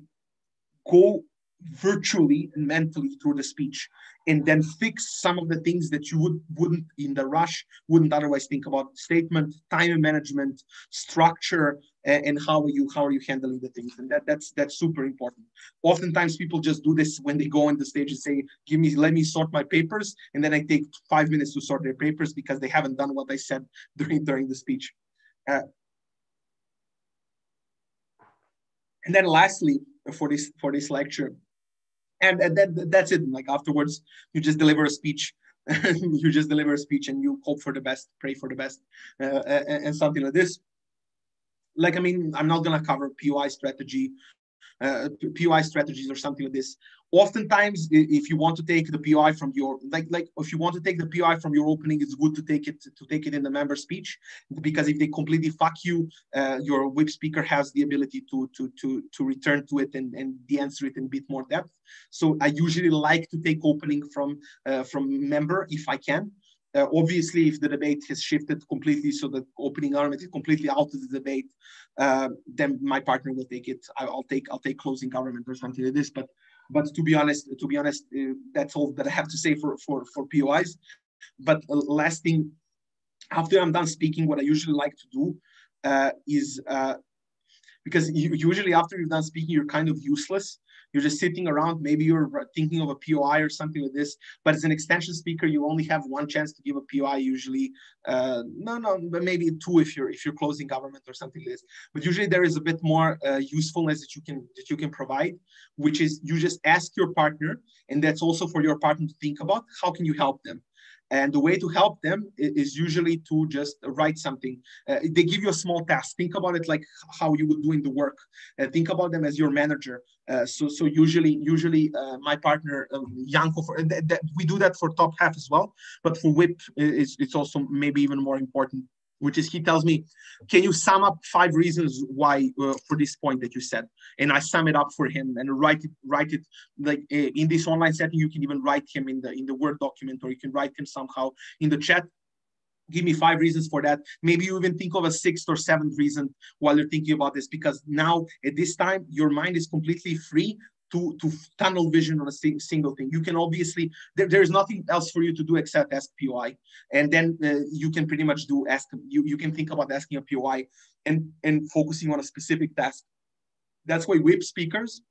S1: go virtually and mentally through the speech and then fix some of the things that you would wouldn't in the rush wouldn't otherwise think about. Statement time management structure and how are you how are you handling the things? And that that's that's super important. Oftentimes people just do this when they go on the stage and say give me let me sort my papers and then i take five minutes to sort their papers because they haven't done what i said during during the speech. Uh, and then lastly for this for this lecture and, and that, that's it. Like afterwards you just deliver a speech. You just deliver a speech and you hope for the best pray for the best uh, and, and something like this. Like i mean i'm not going to cover poi strategy uh, POI strategies or something like this. Oftentimes, if you want to take the POI from your like like if you want to take the POI from your opening, it's good to take it to take it in the member speech because if they completely fuck you, uh, your whip speaker has the ability to to to to return to it and and de-answer it in a bit more depth. So I usually like to take opening from uh, from member if I can. Uh, obviously, if the debate has shifted completely, so that opening argument is completely out of the debate, uh, then my partner will take it. I'll take I'll take closing government or something like this. But but to be honest, to be honest, uh, that's all that I have to say for for for POIs. But uh, last thing, after I'm done speaking, what I usually like to do uh, is uh, because usually after you've done speaking, you're kind of useless. You're just sitting around. Maybe you're thinking of a POI or something like this. But as an extension speaker, you only have one chance to give a POI. Usually, uh, no, no, but maybe two if you're if you're closing government or something like this. But usually there is a bit more uh, usefulness that you can that you can provide, which is you just ask your partner, and that's also for your partner to think about how can you help them and the way to help them is usually to just write something. Uh, they give you a small task. Think about it like how you would doing the work. Uh, think about them as your manager. Uh, so, so usually, usually uh, my partner um, Janko, for th- th- we do that for top half as well. But for whip, it's, it's also maybe even more important which is he tells me, can you sum up five reasons why uh, for this point that you said? And I sum it up for him and write it, write it like uh, in this online setting. You can even write him in the in the Word document, or you can write him somehow in the chat. Give me five reasons for that. Maybe you even think of a sixth or seventh reason while you're thinking about this, because now at this time your mind is completely free to, to tunnel vision on a single thing. You can obviously, there, there's nothing else for you to do except ask POI. And then uh, you can pretty much do ask, you, you can think about asking a POI and, and focusing on a specific task. That's why whip speakers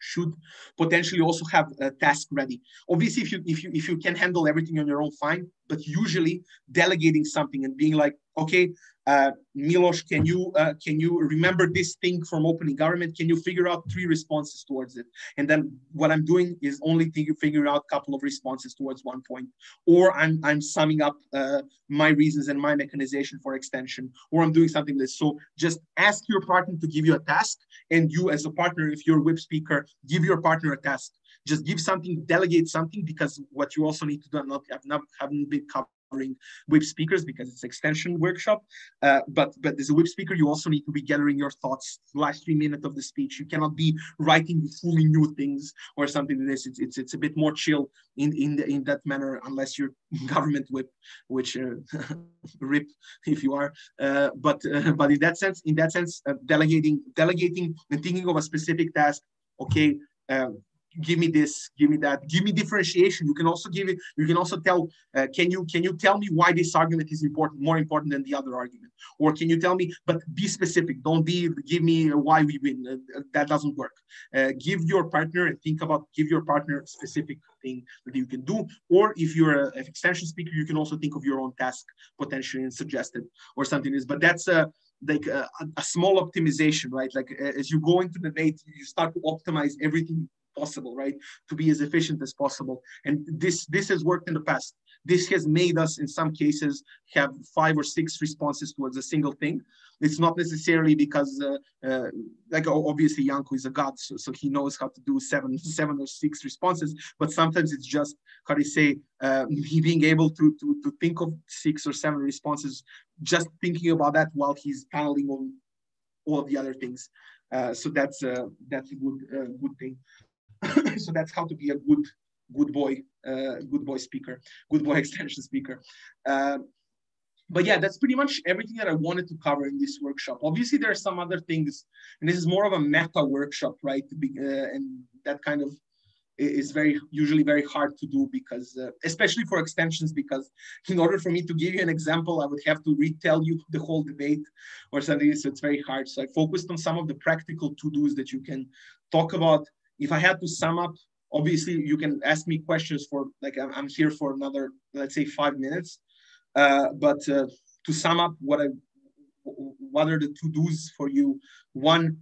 S1: should potentially also have a task ready. Obviously, if you if you if you can handle everything on your own, fine. But usually, delegating something and being like, okay, uh, Milos, can you uh, can you remember this thing from opening government? Can you figure out three responses towards it? And then what I'm doing is only figuring out a couple of responses towards one point, or I'm I'm summing up uh, my reasons and my mechanization for extension, or I'm doing something like this. So just ask your partner to give you a task, and you as a partner, if you're a whip speaker, give your partner a task. Just give something, delegate something, because what you also need to do, not have not haven't been covering whip speakers because it's extension workshop. Uh, but but as a whip speaker, you also need to be gathering your thoughts last three minutes of the speech. You cannot be writing fully new things or something like this. It's it's, it's a bit more chill in in the, in that manner unless you're government whip, which uh, rip if you are. Uh, but uh, but in that sense, in that sense, uh, delegating delegating and thinking of a specific task. Okay, uh, give me this give me that. Give me differentiation. You can also give it you can also tell uh, can you can you tell me why this argument is important more important than the other argument? Or can you tell me but be specific. Don't be give me why we win. Uh, that doesn't work. Uh, give your partner and think about give your partner specific thing that you can do. Or if you're an extension speaker you can also think of your own task potentially and suggest it or something is but that's a like a, a small optimization right? Like as you go into the date, you start to optimize everything possible, right? To be as efficient as possible. And this this has worked in the past. This has made us, in some cases, have five or six responses towards a single thing. It's not necessarily because, uh, uh, like obviously, Janko is a god, so, so he knows how to do seven, seven or six responses. But sometimes it's just how do you say, uh, he being able to, to to think of six or seven responses, just thinking about that while he's paneling on all of the other things. Uh, so that's uh, that's a good uh, good thing. so that's how to be a good good boy, uh, good boy speaker, good boy extension speaker. Uh, but yeah, that's pretty much everything that I wanted to cover in this workshop. Obviously, there are some other things, and this is more of a meta workshop, right? Uh, and that kind of is very usually very hard to do because, uh, especially for extensions, because in order for me to give you an example, I would have to retell you the whole debate or something. So it's very hard. So I focused on some of the practical to dos that you can talk about if I had to sum up, obviously you can ask me questions for like I'm here for another let's say five minutes, uh, but uh, to sum up what I what are the to dos for you? One,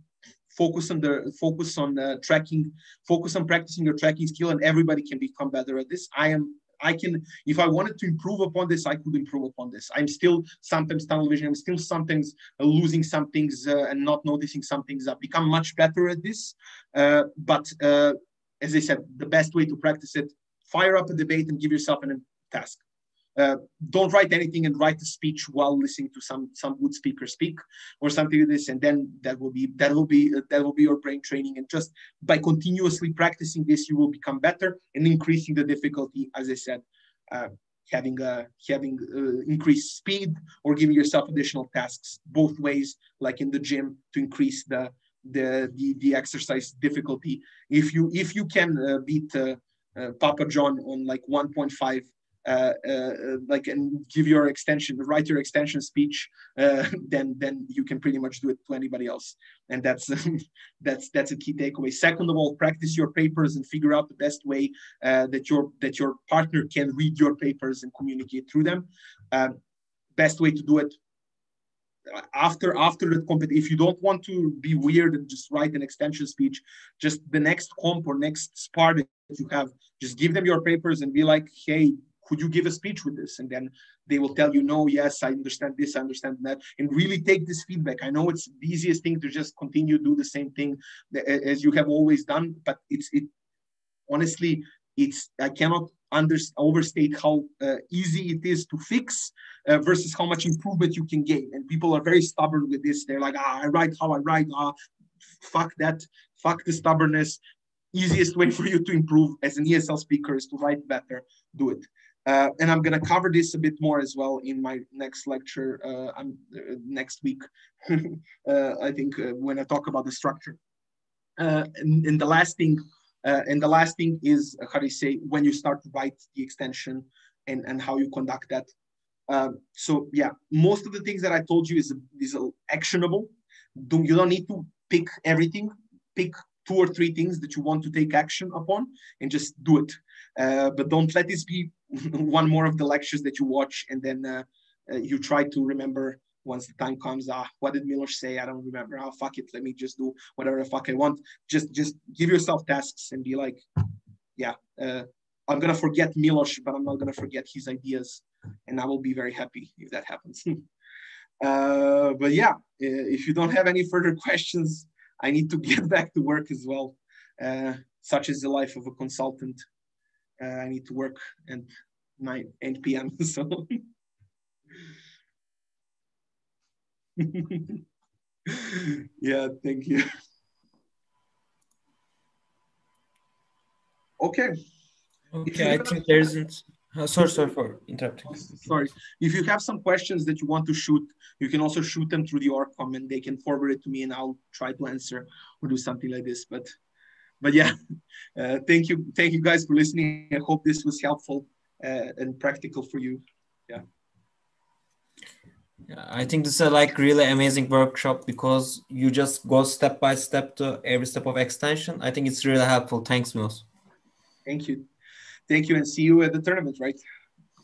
S1: focus on the focus on uh, tracking, focus on practicing your tracking skill, and everybody can become better at this. I am I can, if I wanted to improve upon this, I could improve upon this. I'm still sometimes tunnel vision. I'm still sometimes uh, losing some things uh, and not noticing some things. I've become much better at this. Uh, but uh, as I said, the best way to practice it, fire up a debate and give yourself a task. Uh, don't write anything and write a speech while listening to some some good speaker speak or something like this and then that will be that will be uh, that will be your brain training. And just by continuously practicing this you will become better and increasing the difficulty as i said uh, having a having uh, increased speed or giving yourself additional tasks both ways like in the gym to increase the the the, the exercise difficulty. If you if you can uh, beat uh, papa john on like 1.5 uh, uh, like and give your extension, write your extension speech, uh, then then you can pretty much do it to anybody else. And that's that's that's a key takeaway. Second of all, practice your papers and figure out the best way uh, that your that your partner can read your papers and communicate through them. Um, best way to do it after after the comp if you don't want to be weird and just write an extension speech just the next comp or next spar that you have just give them your papers and be like hey could you give a speech with this and then they will tell you no yes i understand this i understand that and really take this feedback i know it's the easiest thing to just continue do the same thing as you have always done but it's it honestly it's i cannot under, overstate how uh, easy it is to fix uh, versus how much improvement you can gain. And people are very stubborn with this. They're like, ah, I write how I write. Ah, fuck that. Fuck the stubbornness. Easiest way for you to improve as an ESL speaker is to write better. Do it. Uh, and I'm going to cover this a bit more as well in my next lecture uh, uh, next week. Uh, I think uh, when I talk about the structure. And, and, the last thing and the last thing is, how do you say, when you start to write the extension and, and how you conduct that. Um, so yeah, most of the things that I told you is, is actionable. Do, you don't need to pick everything. Pick two or three things that you want to take action upon and just do it. Uh, but don't let this be one more of the lectures that you watch and then uh, uh, you try to remember once the time comes, ah, what did Milos say? I don't remember. Ah, fuck it. Let me just do whatever the fuck I want. Just just give yourself tasks and be like, yeah, uh, I'm gonna forget Milos, but I'm not gonna forget his ideas, and I will be very happy if that happens. uh, but yeah, if you don't have any further questions, I need to get back to work as well. Uh, such is the life of a consultant. Uh, I need to work at 9 8 p.m. So. yeah, thank you. Okay.
S2: Okay, I think there isn't. Uh, sorry, sorry for interrupting.
S1: Sorry. If you have some questions that you want to shoot, you can also shoot them through the ORCOM and they can forward it to me and I'll try to answer or do something like this. But, but yeah, uh, thank you, thank you guys for listening. I hope this was helpful uh, and practical for you. Yeah.
S2: Yeah, I think this is a like really amazing workshop because you just go step by step to every step of extension. I think it's really helpful. Thanks, Milos.
S1: Thank you. Thank you and see you at the tournament, right?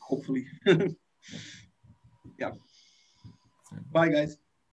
S1: Hopefully. yeah. Bye, guys.